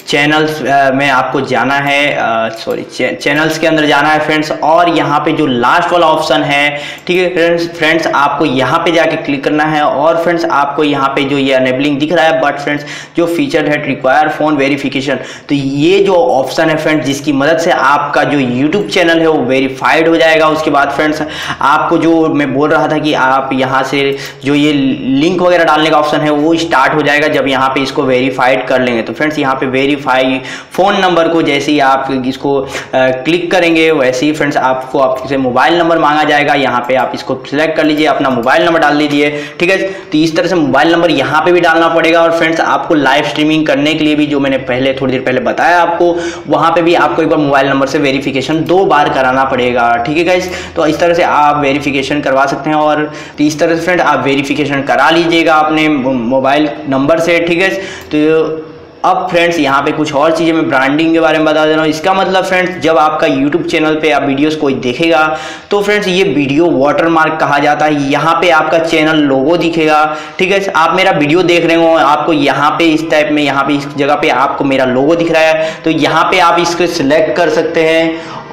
चैनल्स में आपको जाना है। सॉरी चैनल्स के अंदर जाना है फ्रेंड्स और यहाँ पे जो लास्ट वाला ऑप्शन है, ठीक है फ्रेंड्स फ्रेंड्स आपको यहाँ पे जाके क्लिक करना है और फ्रेंड्स आपको यहाँ पे जो ये अनेबलिंग दिख रहा है बट फ्रेंड्स जो फीचर है रिक्वायर फ़ोन वेरिफिकेशन तो ये जो ऑप्शन है फ्रेंड्स जिसकी मदद से आपका जो यूट्यूब चैनल है, वो वेरीफाइड हो जाएगा। उसके बाद फ्रेंड्स आपको जो मैं बोल रहा था कि आप यहाँ से जो ये लिंक वगैरह डालने का ऑप्शन है, वो स्टार्ट हो जाएगा जब यहाँ पे इसको वेरीफाइड कर लेंगे। तो फ्रेंड्स यहाँ पे वेरीफाई फ़ोन नंबर को जैसे ही आप इसको क्लिक करेंगे, वैसे ही फ्रेंड्स आपको आपसे मोबाइल नंबर मांगा जाएगा। यहाँ पे आप इसको सिलेक्ट कर लीजिए, अपना मोबाइल नंबर डाल दीजिए ठीक है? तो इस तरह से मोबाइल नंबर यहाँ पे भी डालना पड़ेगा और फ्रेंड्स आपको लाइव स्ट्रीमिंग करने के लिए भी जो मैंने पहले, थोड़ी देर पहले बताया आपको, वहाँ पे भी आपको एक बार मोबाइल नंबर से वेरिफिकेशन दो बार कराना पड़ेगा, ठीक है गाइज़ तो इस तरह से आप वेरिफिकेशन करवा सकते हैं और तो इस तरह से फ्रेंड आप वेरिफिकेशन करा लीजिएगा अपने मोबाइल नंबर से, ठीक है? तो अब फ्रेंड्स यहाँ पे कुछ और चीज़ें मैं ब्रांडिंग के बारे में बता दे रहा हूँ। इसका मतलब फ्रेंड्स जब आपका यूट्यूब चैनल पे आप वीडियोस कोई देखेगा तो फ्रेंड्स ये वीडियो वाटरमार्क कहा जाता है। यहाँ पे आपका चैनल लोगो दिखेगा, ठीक है? आप मेरा वीडियो देख रहे हो, आपको यहाँ पे इस टाइप में, यहाँ पे इस जगह पे आपको मेरा लोगो दिख रहा है। तो यहाँ पे आप इसको सिलेक्ट कर सकते हैं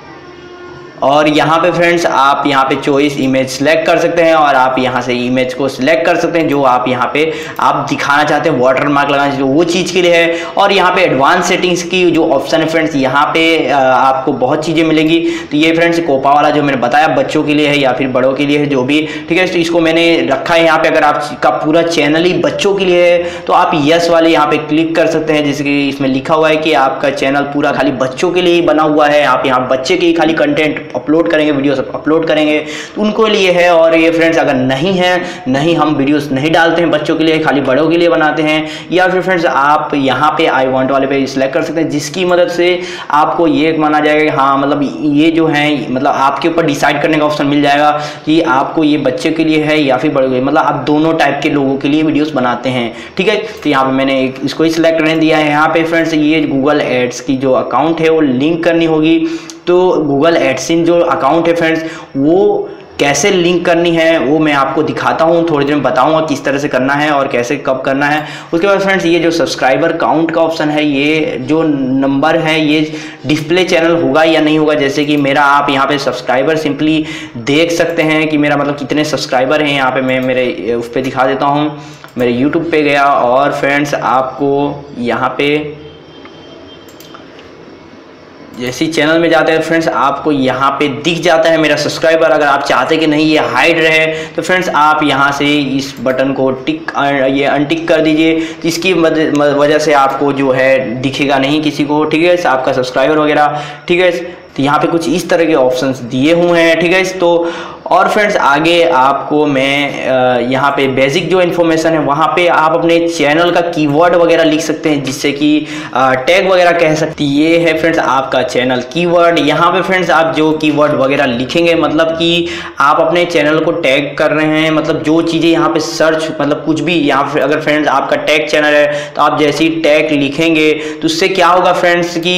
और यहाँ पे फ्रेंड्स आप यहाँ पे चॉइस इमेज सेलेक्ट कर सकते हैं और आप यहाँ से इमेज को सिलेक्ट कर सकते हैं, जो आप यहाँ पे आप दिखाना चाहते हैं वाटर मार्क लगाना चाहते हैं, वो चीज़ के लिए है। और यहाँ पे एडवांस सेटिंग्स की जो ऑप्शन है फ्रेंड्स यहाँ पे आपको बहुत चीज़ें मिलेंगी। तो ये फ्रेंड्स कोपा वाला जो मैंने बताया, बच्चों के लिए है या फिर बड़ों के लिए है, जो भी, ठीक है तो इसको मैंने रखा है यहाँ पे। अगर आपका पूरा चैनल ही बच्चों के लिए है तो आप यस वाले यहाँ पे क्लिक कर सकते हैं। जैसे कि इसमें लिखा हुआ है कि आपका चैनल पूरा खाली बच्चों के लिए ही बना हुआ है, आप यहाँ बच्चे के ही खाली कंटेंट अपलोड करेंगे, वीडियोस अपलोड करेंगे तो उनको लिए है। और ये फ्रेंड्स अगर नहीं है, नहीं हम वीडियोस नहीं डालते हैं बच्चों के लिए, खाली बड़ों के लिए बनाते हैं, या फिर फ्रेंड्स आप यहाँ पे आई वांट वाले पे सिलेक्ट कर सकते हैं, जिसकी मदद से आपको ये माना जाएगा कि हाँ मतलब ये जो है मतलब आपके ऊपर डिसाइड करने का ऑप्शन मिल जाएगा कि आपको ये बच्चे के लिए है या फिर बड़ों के लिए। मतलब आप दोनों टाइप के लोगों के लिए वीडियोज़ बनाते हैं, ठीक है? तो यहाँ पर मैंने इसको ही सिलेक्ट करने दिया है। यहाँ पे फ्रेंड्स ये गूगल एड्स की जो अकाउंट है, वो लिंक करनी होगी। तो गूगल एडसिन जो अकाउंट है फ्रेंड्स वो कैसे लिंक करनी है, वो मैं आपको दिखाता हूँ, थोड़ी देर में बताऊँगा किस तरह से करना है और कैसे कब करना है। उसके बाद फ्रेंड्स ये जो सब्सक्राइबर काउंट का ऑप्शन है, ये जो नंबर है, ये डिस्प्ले चैनल होगा या नहीं होगा, जैसे कि मेरा आप यहाँ पे सब्सक्राइबर सिंपली देख सकते हैं कि मेरा मतलब कितने सब्सक्राइबर हैं, यहाँ पर मैं मेरे, उस पर दिखा देता हूँ। मेरे यूट्यूब पर गया और फ्रेंड्स आपको यहाँ पे जैसे चैनल में जाते हैं फ्रेंड्स आपको यहाँ पे दिख जाता है मेरा सब्सक्राइबर अगर आप चाहते कि नहीं, ये हाइड रहे तो फ्रेंड्स आप यहाँ से इस बटन को टिक ये अनटिक कर दीजिए इसकी वजह से आपको जो है दिखेगा नहीं किसी को। ठीक है आपका सब्सक्राइबर वगैरह। ठीक है तो यहाँ पे कुछ इस तरह के ऑप्शंस दिए हुए हैं। ठीक है तो और फ्रेंड्स आगे आपको मैं यहाँ पे बेसिक जो इन्फॉर्मेशन है, वहाँ पे आप अपने चैनल का कीवर्ड वगैरह लिख सकते हैं, जिससे कि टैग वगैरह कह सकती, ये है फ्रेंड्स आपका चैनल कीवर्ड यहाँ पे फ्रेंड्स आप जो कीवर्ड वगैरह लिखेंगे मतलब कि आप अपने चैनल को टैग कर रहे हैं मतलब जो चीज़ें यहाँ पे सर्च मतलब कुछ भी, यहाँ अगर फ्रेंड्स आपका टैग चैनल है तो आप जैसे ही टैग लिखेंगे तो उससे क्या होगा फ्रेंड्स कि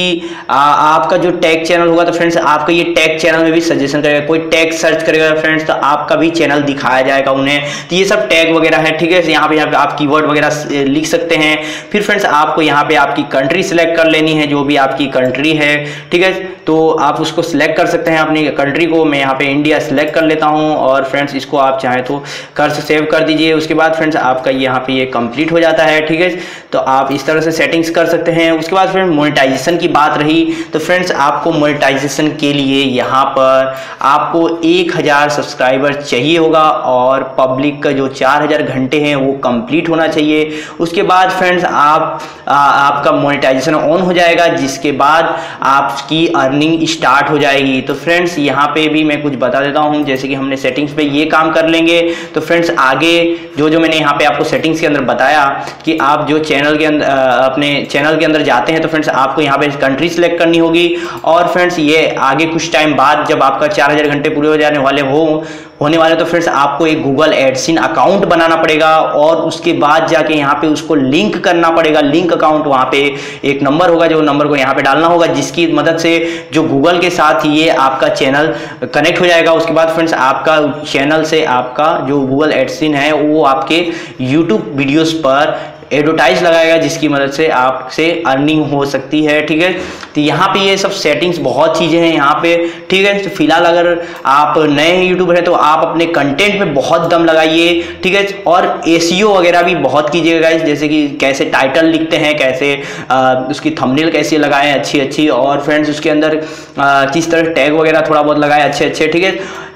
आपका जो टैग चैनल होगा तो फ्रेंड्स आपका ये टैग चैनल में भी सजेशन करेगा, कोई टैग सर्च करेगा फ्रेंड्स तो आपका भी चैनल दिखाया जाएगा उन्हें। तो ये सब टैग वगैरह है, ठीक है? यहाँ पे यहाँ पे आप कीवर्ड वगैरह लिख सकते हैं। फिर फ्रेंड्स आपको यहाँ पे आपकी कंट्री सिलेक्ट कर लेनी है, जो भी आपकी कंट्री है, ठीक है? तो आप उसको सिलेक्ट कर सकते हैं अपनी कंट्री को। मैं यहाँ पे इंडिया सिलेक्ट कर लेता हूँ और फ्रेंड्स इसको आप चाहें तो कर सेव कर दीजिए। उसके बाद फ्रेंड्स आपका यहाँ पे ये कंप्लीट हो जाता है, ठीक है? तो आप इस तरह से सेटिंग्स कर सकते हैं। उसके बाद फ्रेंड मोनेटाइजेशन की बात रही तो फ्रेंड्स आपको मोनेटाइजेशन के लिए यहाँ पर आपको एक हज़ार सब्सक्राइबर चाहिए होगा और पब्लिक का जो 4000 घंटे हैं वो कंप्लीट होना चाहिए। उसके बाद फ्रेंड्स आप आ, आपका मोनेटाइजेशन ऑन हो जाएगा जिसके बाद आपकी अर्निंग स्टार्ट हो जाएगी। तो फ्रेंड्स यहाँ पे भी मैं कुछ बता देता हूँ जैसे कि हमने सेटिंग्स पे ये काम कर लेंगे। तो फ्रेंड्स आगे जो जो मैंने यहाँ पे आपको सेटिंग्स के अंदर बताया कि आप जो चैनल के अंदर अपने चैनल के अंदर जाते हैं तो फ्रेंड्स आपको यहाँ पे कंट्री सेलेक्ट करनी होगी। और फ्रेंड्स ये आगे कुछ टाइम बाद जब आपका चार हज़ार घंटे पूरे हो जाने वाले हो, होने वाले तो फ्रेंड्स आपको एक गूगल एडसिन अकाउंट बनाना पड़ेगा। और उसके बाद जाके यहाँ पे उसको लिंक करना पड़ेगा। लिंक अकाउंट वहाँ पे एक नंबर होगा, जो नंबर को यहाँ पे डालना होगा, जिसकी मदद से जो गूगल के साथ ये आपका चैनल कनेक्ट हो जाएगा। उसके बाद फ्रेंड्स आपका चैनल से आपका जो गूगल एडसिन है, वो आपके यूट्यूब वीडियोज़ पर एडवर्टाइज लगाएगा जिसकी मदद से आपसे अर्निंग हो सकती है ठीक है? तो यहाँ पे ये सब सेटिंग्स बहुत चीज़ें हैं यहाँ पे ठीक है? तो फ़िलहाल अगर आप नए यूट्यूबर हैं तो आप अपने कंटेंट में बहुत दम लगाइए ठीक है? और ए वगैरह भी बहुत कीजिएगा जैसे कि कैसे टाइटल लिखते हैं कैसे आ, उसकी थंबनेल कैसे लगाएँ अच्छी अच्छी और फ्रेंड्स उसके अंदर किस तरह टैग वगैरह थोड़ा बहुत लगाए अच्छे अच्छे ठीक है?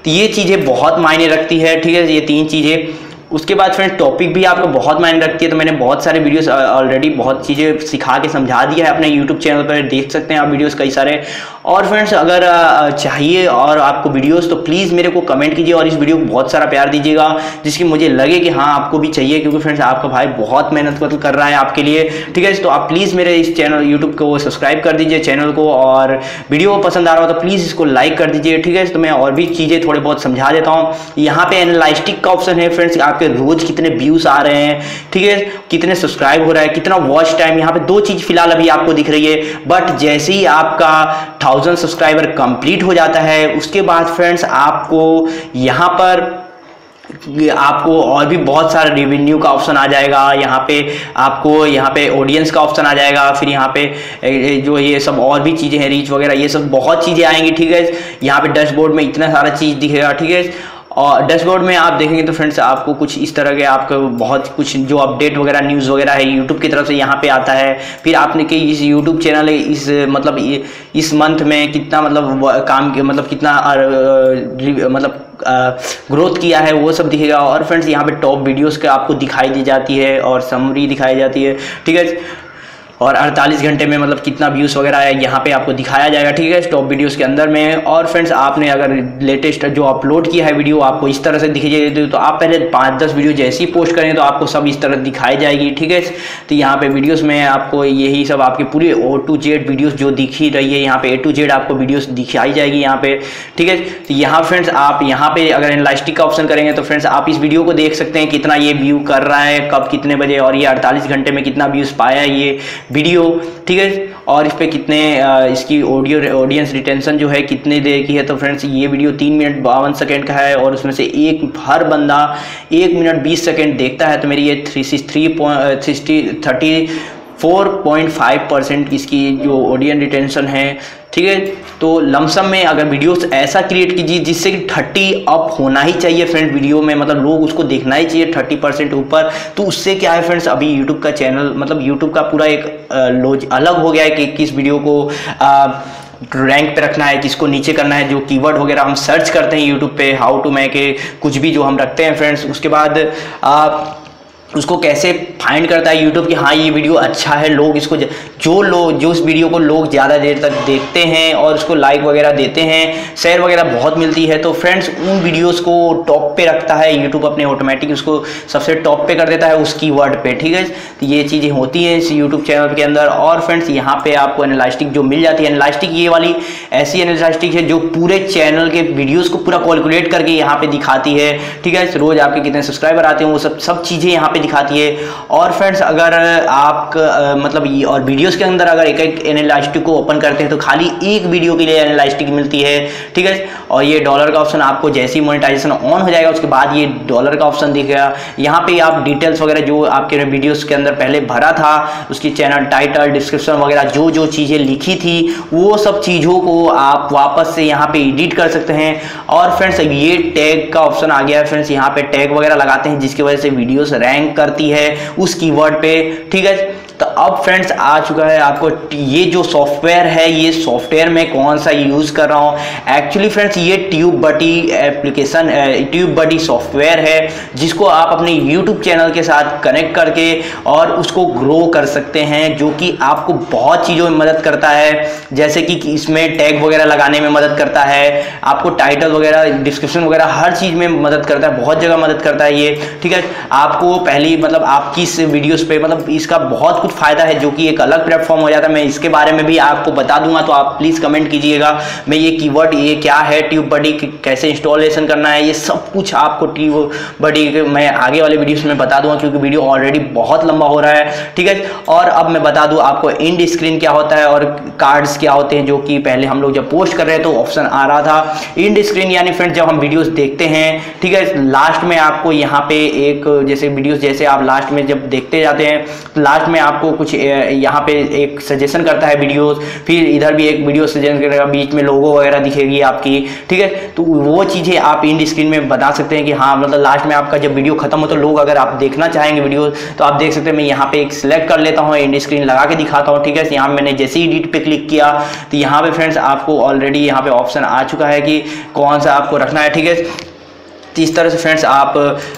तो ये चीज़ें बहुत मायने रखती है ठीक है? ये तीन चीज़ें उसके बाद फ्रेंड टॉपिक भी आपको बहुत मायने रखती है तो मैंने बहुत सारे वीडियोस ऑलरेडी बहुत चीज़ें सिखा के समझा दिया है अपने यूट्यूब चैनल पर। देख सकते हैं आप वीडियोस कई सारे। और फ्रेंड्स अगर चाहिए और आपको वीडियोस तो प्लीज़ मेरे को कमेंट कीजिए और इस वीडियो को बहुत सारा प्यार दीजिएगा, जिसकी मुझे लगे कि हाँ आपको भी चाहिए, क्योंकि फ्रेंड्स आपका भाई बहुत मेहनत कर रहा है आपके लिए। ठीक है तो आप प्लीज़ मेरे इस चैनल यूट्यूब को सब्सक्राइब कर दीजिए चैनल को और वीडियो पसंद आ रहा हो तो प्लीज़ इसको लाइक कर दीजिए। ठीक है तो मैं और भी चीज़ें थोड़े बहुत समझा देता हूँ। यहाँ पर एनालाइस्टिक का ऑप्शन है फ्रेंड्स आपके रोज कितने व्यूज़ आ रहे हैं, ठीक है? कितने सब्सक्राइब हो रहा है, कितना वॉच टाइम यहाँ पे दो चीज़ फ़िलहाल अभी आपको दिख रही है। बट जैसे ही आपका थाउज़ेंड सब्सक्राइबर कंप्लीट हो जाता है, उसके बाद फ्रेंड्स आपको यहाँ पर आपको और भी बहुत सारा रेवेन्यू का ऑप्शन आ जाएगा। यहाँ पे आपको, यहाँ पे ऑडियंस का ऑप्शन आ जाएगा। फिर यहाँ पे जो ये सब और भी चीज़ें हैं रीच वगैरह, ये सब बहुत चीज़ें आएँगी, ठीक है? यहाँ पे डैशबोर्ड में इतना सारा चीज़ दिखेगा, ठीक है? और डैशबोर्ड में आप देखेंगे तो फ्रेंड्स आपको कुछ इस तरह के आपको बहुत कुछ जो अपडेट वगैरह न्यूज़ वगैरह है यूट्यूब की तरफ़ से यहाँ पे आता है। फिर आपने कि इस यूट्यूब चैनल इस मतलब इस मंथ में कितना मतलब काम मतलब कितना मतलब ग्रोथ किया है, वो सब दिखेगा। और फ्रेंड्स यहाँ पे टॉप वीडियोस के आपको दिखाई दी जाती है और समरी दिखाई जाती है। ठीक है? और 48 घंटे में मतलब कितना व्यूज़ वगैरह है यहाँ पे आपको दिखाया जाएगा, ठीक है टॉप वीडियोस के अंदर में। और फ्रेंड्स आपने अगर लेटेस्ट जो अपलोड किया है वीडियो आपको इस तरह से दिखी जाएगी तो आप पहले पाँच दस वीडियो जैसे पोस्ट करें तो आपको सब इस तरह दिखाई जाएगी, ठीक है। तो यहाँ पर वीडियोज़ में आपको यही सब आपकी पूरी ओ टू जेड वीडियोज़ जो दिखी रही है, यहाँ पर ए टू जेड आपको वीडियोज़ दिखाई जाएगी यहाँ पे, ठीक है। तो यहाँ फ्रेंड्स आप यहाँ पर अगर एनालाइस्टिक का ऑप्शन करेंगे तो फ्रेंड्स आप इस वीडियो को देख सकते हैं, कितना ये व्यू कर रहा है, कब कितने बजे और ये अड़तालीस घंटे में कितना व्यूज़ पाया है ये। वीडियो, ठीक है? और इस पर कितने इसकी ऑडियो ऑडियंस रिटेंशन जो है कितने देर की है? तो फ्रेंड्स ये वीडियो तीन मिनट बावन सेकेंड का है और उसमें से एक, हर बंदा एक मिनट बीस सेकेंड देखता है। तो मेरी ये three three point sixty thirty 4.5 percent इसकी जो ऑडियन रिटेंशन है ठीक है? तो लमसम में अगर वीडियोस ऐसा क्रिएट कीजिए जिससे कि थर्टी अप होना ही चाहिए फ्रेंड वीडियो में मतलब लोग उसको देखना ही चाहिए थर्टी परसेंट ऊपर तो उससे क्या है फ्रेंड्स अभी यूट्यूब का चैनल मतलब यूट्यूब का पूरा एक लोज अलग हो गया है कि किस वीडियो को आ, रैंक पे रखना है किसको नीचे करना है जो कीवर्ड वगैरह हम सर्च करते हैं यूट्यूब पे हाउ टू मैक कुछ भी जो हम रखते हैं फ्रेंड्स उसके बाद आप उसको कैसे फाइंड करता है यूट्यूब कि हाँ ये वीडियो अच्छा है, लोग इसको जो लोग जो उस वीडियो को लोग ज़्यादा देर तक देखते हैं और उसको लाइक वगैरह देते हैं शेयर वगैरह बहुत मिलती है तो फ्रेंड्स उन वीडियोस को टॉप पे रखता है यूट्यूब अपने ऑटोमेटिक उसको सबसे टॉप पे कर देता है उस कीवर्ड पर ठीक है? तो ये चीज़ें होती हैं इस यूट्यूब चैनल के अंदर और फ्रेंड्स यहाँ पर आपको एनालाइस्टिक जो मिल जाती है एनालाइस्टिक ये वाली ऐसी एनालाइस्टिक है जो पूरे चैनल के वीडियोज़ को पूरा कैलकुलेट करके यहाँ पर दिखाती है, ठीक है? रोज़ आपके कितने सब्सक्राइबर आते हैं, वो सब सब चीज़ें यहाँ पे पे दिखाती है। और फ्रेंड्स अगर आप मतलब ये, और वीडियोस के अंदर अगर एक एक एनालाइस्टिक को ओपन करते हैं तो खाली एक वीडियो के लिए एनालाइस्टिक मिलती है, ठीक है? और ये डॉलर का ऑप्शन आपको जैसे ही मोनिटाइजेशन ऑन हो जाएगा, उसके बाद ये डॉलर का ऑप्शन दिखेगा। यहाँ पे आप डिटेल्स वगैरह जो आपके वीडियोस के अंदर पहले भरा था, उसकी चैनल टाइटल डिस्क्रिप्शन वगैरह जो जो चीज़ें लिखी थी, वो सब चीज़ों को आप वापस से यहाँ पे एडिट कर सकते हैं। और फ्रेंड्स ये टैग का ऑप्शन आ गया है। फ्रेंड्स यहाँ पे टैग वगैरह लगाते हैं, जिसकी वजह से वीडियोस रैंक करती है उस कीवर्ड पे ठीक है? तो अब फ्रेंड्स आ चुका है आपको ये जो सॉफ्टवेयर है, ये सॉफ्टवेयर में कौन सा यूज़ कर रहा हूँ? एक्चुअली फ्रेंड्स ये TubeBuddy application TubeBuddy software है, जिसको आप अपने यूट्यूब चैनल के साथ कनेक्ट करके और उसको ग्रो कर सकते हैं, जो कि आपको बहुत चीज़ों में मदद करता है। जैसे कि इसमें टैग वगैरह लगाने में मदद करता है, आपको टाइटल वगैरह डिस्क्रिप्शन वगैरह, हर चीज़ में मदद करता है, बहुत जगह मदद करता है ये, ठीक है? आपको पहली मतलब आपकी वीडियोस पे मतलब इसका बहुत कुछ फ़ायदा है जो कि एक अलग प्लेटफॉर्म हो जाता है। मैं इसके बारे में भी आपको बता दूँगा तो आप प्लीज़ कमेंट कीजिएगा, मैं ये कीवर्ड ये क्या है ट्यूब बडी कैसे इंस्टॉलेशन करना है, ये सब कुछ आपको ट्यूब बडी मैं आगे वाले वीडियोस में बता दूँगा, क्योंकि वीडियो ऑलरेडी बहुत लंबा हो रहा है, ठीक है? और अब मैं बता दूँ आपको इंड स्क्रीन क्या होता है और कार्ड्स क्या होते हैं, जो कि पहले हम लोग जब पोस्ट कर रहे हैं तो ऑप्शन आ रहा था। इंड स्क्रीन यानी फ्रेंड जब हम वीडियोस देखते हैं, ठीक है? लास्ट में आपको यहाँ पे एक, जैसे वीडियोस जैसे आप लास्ट में जब देखते जाते हैं तो लास्ट में आपको कुछ यहाँ पे एक सजेशन करता है वीडियोस फिर इधर भी एक वीडियो सजेशन करेगा, बीच में लोगो वगैरह दिखेगी आपकी, ठीक है? तो वो चीज़ें आप इंड स्क्रीन में बता सकते हैं कि हाँ मतलब लास्ट में आपका जब वीडियो खत्म हो तो लोग अगर आप देखना चाहेंगे वीडियो तो आप देख सकते हैं, मैं यहाँ पे एक सिलेक्ट कर लेता हूँ इंड स्क्रीन लगा के दिखाता हूँ, ठीक है? यहाँ मैंने जैसे ही एडिट पे क्लिक किया तो यहाँ पे फ्रेंड्स आपको ऑलरेडी यहाँ पे ऑप्शन आ चुका है कि कौन सा आपको रखना है, ठीक है? तो इस तरह से फ्रेंड्स आप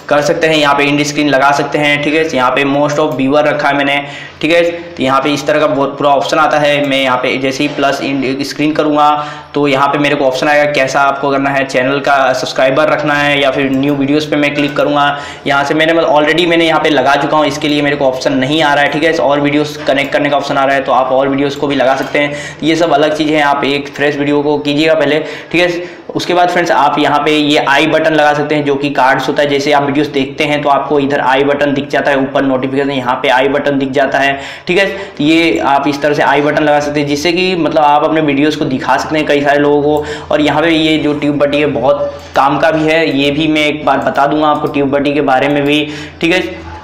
कर सकते हैं, यहाँ पे इंड स्क्रीन लगा सकते हैं, ठीक है? यहाँ पे मोस्ट ऑफ़ व्यूअर रखा है मैंने, ठीक है? तो यहाँ पे इस तरह का बहुत पूरा ऑप्शन आता है। मैं यहाँ पे जैसे ही प्लस इंड स्क्रीन करूँगा तो यहाँ पे मेरे को ऑप्शन आएगा कैसा आपको करना है चैनल का सब्सक्राइबर रखना है, या फिर न्यू वीडियोज़ पे मैं क्लिक करूँगा। यहाँ से मैंने ऑलरेडी मैंने यहाँ पे लगा चुका हूँ, इसके लिए मेरे को ऑप्शन नहीं आ रहा है, ठीक है? और वीडियोज़ कनेक्ट करने का ऑप्शन आ रहा है तो आप और वीडियोज़ को भी लगा सकते हैं। ये सब अलग चीज़ें हैं, आप एक फ्रेश वीडियो को कीजिएगा पहले, ठीक है? उसके बाद फ्रेंड्स आप यहाँ पे ये आई बटन लगा सकते हैं जो कि कार्ड्स होता है। जैसे आप वीडियोस देखते हैं तो आपको इधर आई बटन दिख जाता है, ऊपर नोटिफिकेशन यहाँ पे आई बटन दिख जाता है। ठीक है? तो ये आप इस तरह से आई बटन लगा सकते हैं, जिससे कि मतलब आप अपने वीडियोस को दिखा सकते हैं कई सारे लोगों को। और यहाँ पर ये जो ट्यूब बटी है, बहुत काम का भी है। ये भी मैं एक बार बता दूँगा आपको ट्यूब बटी के बारे में भी। ठीक है?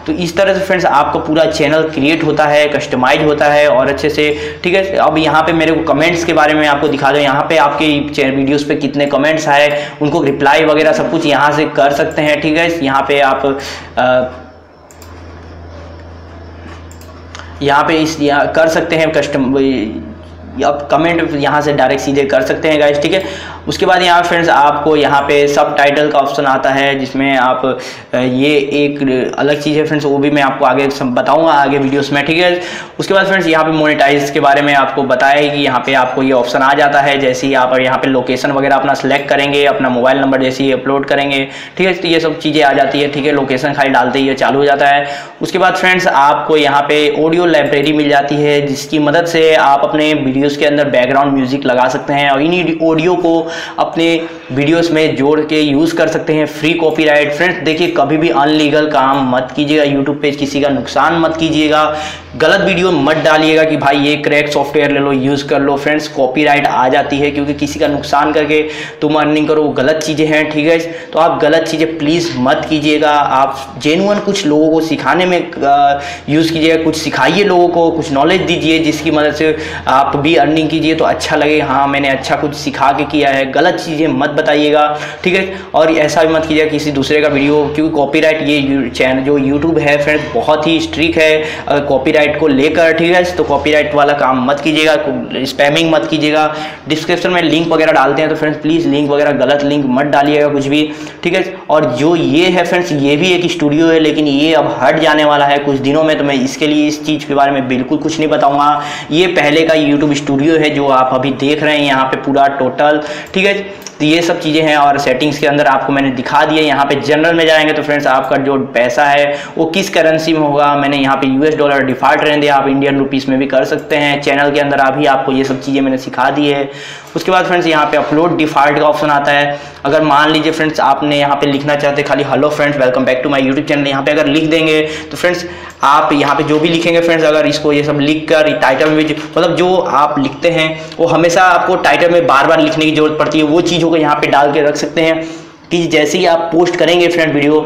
तो इस तरह से फ्रेंड्स आपका पूरा चैनल क्रिएट होता है कस्टमाइज होता है और अच्छे से ठीक है? अब यहाँ पे मेरे को कमेंट्स के बारे में आपको दिखा दो। यहाँ पे आपके वीडियोस पे कितने कमेंट्स आए उनको रिप्लाई वगैरह सब कुछ यहाँ से कर सकते हैं ठीक है? यहाँ पे आप आ, यहाँ पे इस यहाँ कर सकते हैं कस्टम अब कमेंट यहाँ से डायरेक्ट सीधे कर सकते हैं गाइस ठीक है? उसके बाद यहाँ फ्रेंड्स आपको यहाँ पे सब टाइटल का ऑप्शन आता है, जिसमें आप ये एक अलग चीज़ है फ्रेंड्स वो भी मैं आपको आगे बताऊँगा, आगे वीडियोस में, ठीक है? उसके बाद फ्रेंड्स यहाँ पे मोनेटाइज के बारे में आपको बताया कि यहाँ पे आपको ये ऑप्शन आ जाता है, जैसे ही आप यहाँ पे लोकेशन वगैरह अपना सेलेक्ट करेंगे, अपना मोबाइल नंबर जैसे ही अपलोड करेंगे, ठीक है? तो ये सब चीज़ें आ जाती है, ठीक है? लोकेशन खाली डालते ही चालू हो जाता है। उसके बाद फ्रेंड्स आपको यहाँ पे ऑडियो लाइब्रेरी मिल जाती है, जिसकी मदद से आप अपने वीडियोज़ के अंदर बैकग्राउंड म्यूज़िक लगा सकते हैं और इन ऑडियो को अपने वीडियोस में जोड़ के यूज़ कर सकते हैं। फ्री कॉपीराइट फ्रेंड्स देखिए, कभी भी अनलीगल काम मत कीजिएगा। यूट्यूब पे किसी का नुकसान मत कीजिएगा। गलत वीडियो मत डालिएगा कि भाई ये क्रैक सॉफ्टवेयर ले लो यूज़ कर लो। फ्रेंड्स कॉपीराइट आ जाती है क्योंकि किसी का नुकसान करके तुम अर्निंग करो। गलत चीज़ें हैं, ठीक है? तो आप गलत चीज़ें प्लीज़ मत कीजिएगा। आप जेनुअन कुछ लोगों को सिखाने में यूज़ कीजिएगा। कुछ सिखाइए लोगों को, कुछ नॉलेज दीजिए जिसकी मदद से आप भी अर्निंग कीजिए तो अच्छा लगे। हाँ मैंने अच्छा कुछ सिखा के किया है। गलत चीज़ें मत बताइएगा, ठीक है? और ऐसा भी मत कीजिएगा किसी दूसरे का वीडियो, क्योंकि कॉपीराइट ये चैनल जो यूट्यूब है फ्रेंड्स बहुत ही स्ट्रिक है। कॉपीराइट को लेकर, ठीक है? तो कॉपीराइट वाला काम मत कीजिएगा स्पैमिंग मत कीजिएगा। डिस्क्रिप्शन में लिंक वगैरह डालते हैं तो फ्रेंड्स प्लीज़ लिंक वगैरह, गलत लिंक मत डालिएगा कुछ भी, ठीक है? और जो ये है फ्रेंड्स ये भी एक स्टूडियो है, लेकिन ये अब हट जाने वाला है कुछ दिनों में तो मैं इसके लिए इस चीज़ के बारे में बिल्कुल कुछ नहीं बताऊँगा। ये पहले का यूट्यूब स्टूडियो है जो आप अभी देख रहे हैं, यहाँ पे पूरा टोटल ठीक है तो ये सब चीज़ें हैं और सेटिंग्स के अंदर आपको मैंने दिखा दिया, यहाँ पे जनरल में जाएँगे तो फ्रेंड्स आपका जो पैसा है, वो किस करेंसी में होगा? मैंने यहाँ पे यूएस डॉलर डिफ़ॉल्ट रहने दिया, आप इंडियन रुपीस में भी कर सकते हैं। चैनल के अंदर अभी आपको ये सब चीज़ें मैंने सिखा दी है। उसके बाद फ्रेंड्स यहाँ पे अपलोड डिफ़ॉल्ट का ऑप्शन आता है। अगर मान लीजिए फ्रेंड्स आपने यहाँ पे लिखना चाहते, खाली hello friends welcome back to my YouTube channel यहाँ पे अगर लिख देंगे तो फ्रेंड्स आप यहाँ पे जो भी लिखेंगे फ्रेंड्स अगर इसको ये सब लिख कर टाइटल में मतलब जो आप लिखते हैं, वो हमेशा आपको टाइटल में बार बार लिखने की ज़रूरत पड़ती है। वो चीज़ों को यहाँ पर डाल के रख सकते हैं कि जैसे ही आप पोस्ट करेंगे फ्रेंड वीडियो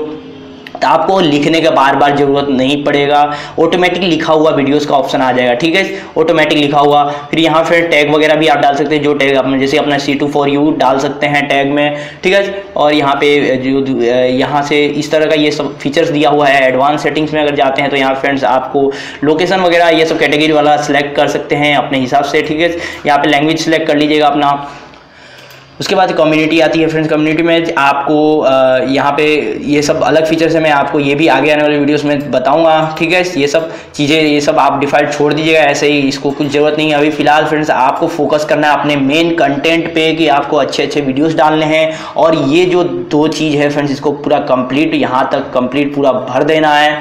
तो आपको लिखने का बार बार ज़रूरत नहीं पड़ेगा। ऑटोमेटिक लिखा हुआ वीडियोस का ऑप्शन आ जाएगा, ठीक है? ऑटोमेटिक लिखा हुआ। फिर यहाँ फिर टैग वगैरह भी आप डाल सकते हैं, जो टैग अपने जैसे अपना सी टू फोर यू डाल सकते हैं टैग में, ठीक है? और यहाँ पे जो यहाँ से इस तरह का ये सब फीचर्स दिया हुआ है एडवांस सेटिंग्स में अगर जाते हैं तो यहाँ फ्रेंड्स आपको लोकेशन वगैरह, ये सब कैटेगरी वाला सिलेक्ट कर सकते हैं अपने हिसाब से, ठीक है? यहाँ पे लैंग्वेज सेलेक्ट कर लीजिएगा अपना। उसके बाद कम्युनिटी आती है फ्रेंड्स कम्युनिटी में आपको यहाँ पे ये सब अलग फीचर्स है, मैं आपको ये भी आगे आने वाले वीडियोस में बताऊँगा, ठीक है? ये सब चीज़ें, ये सब आप डिफ़ॉल्ट छोड़ दीजिएगा, ऐसे ही इसको कुछ ज़रूरत नहीं है। अभी फ़िलहाल फ्रेंड्स आपको फोकस करना है अपने मेन कंटेंट पे कि आपको अच्छे अच्छे वीडियोज़ डालने हैं और ये जो दो चीज़ है फ्रेंड्स इसको पूरा कंप्लीट यहाँ तक कंप्लीट पूरा भर देना है।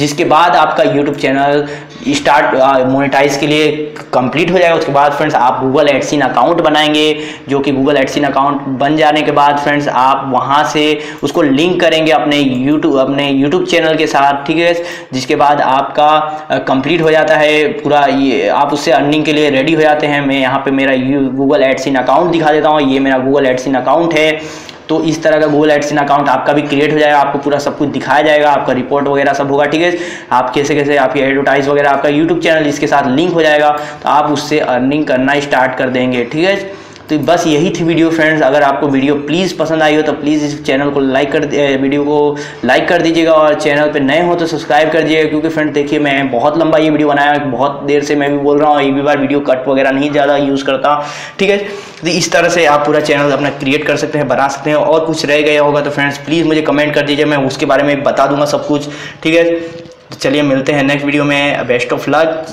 जिसके बाद आपका यूट्यूब चैनल स्टार्ट मोनेटाइज के लिए कंप्लीट हो जाएगा। उसके बाद फ्रेंड्स आप गूगल एडसिन अकाउंट बनाएँगे, जो कि गूगल एडसिन अकाउंट बन जाने के बाद फ्रेंड्स आप वहाँ से उसको लिंक करेंगे अपने यूट्यूब अपने यूट्यूब चैनल के साथ, ठीक है? जिसके बाद आपका कंप्लीट हो जाता है। पूरा ये, आप उससे अर्निंग के लिए रेडी हो जाते हैं। मैं यहाँ पर मेरा गूगल एडसिन अकाउंट दिखा देता हूँ। ये मेरा गूगल एडसिन अकाउंट है। तो इस तरह का गूगल एडसिन अकाउंट आपका भी क्रिएट हो जाएगा, आपको पूरा सब कुछ दिखाया जाएगा, आपका रिपोर्ट वगैरह सब होगा, ठीक है? आप कैसे कैसे आपकी एडवर्टाइज वगैरह, आपका यूट्यूब चैनल इसके साथ लिंक हो जाएगा तो आप उससे अर्निंग करना स्टार्ट कर देंगे, ठीक है? तो बस यही थी वीडियो फ्रेंड्स अगर आपको वीडियो प्लीज़ पसंद आई हो तो प्लीज़ इस चैनल को लाइक कर वीडियो को लाइक कर दीजिएगा और चैनल पे नए हो तो सब्सक्राइब कर दीजिएगा, क्योंकि फ्रेंड देखिए, मैं बहुत लंबा ये वीडियो बनाया, बहुत देर से मैं भी बोल रहा हूँ एक भी बार वीडियो कट वगैरह नहीं ज़्यादा यूज़ करता, ठीक है? तो इस तरह से आप पूरा चैनल अपना क्रिएट कर सकते हैं, बना सकते हैं, और कुछ रह गया होगा तो फ्रेंड्स प्लीज़ मुझे कमेंट कर दीजिए, मैं उसके बारे में बता दूँगा सब कुछ, ठीक है? तो चलिए मिलते हैं नेक्स्ट वीडियो में बेस्ट ऑफ़ लक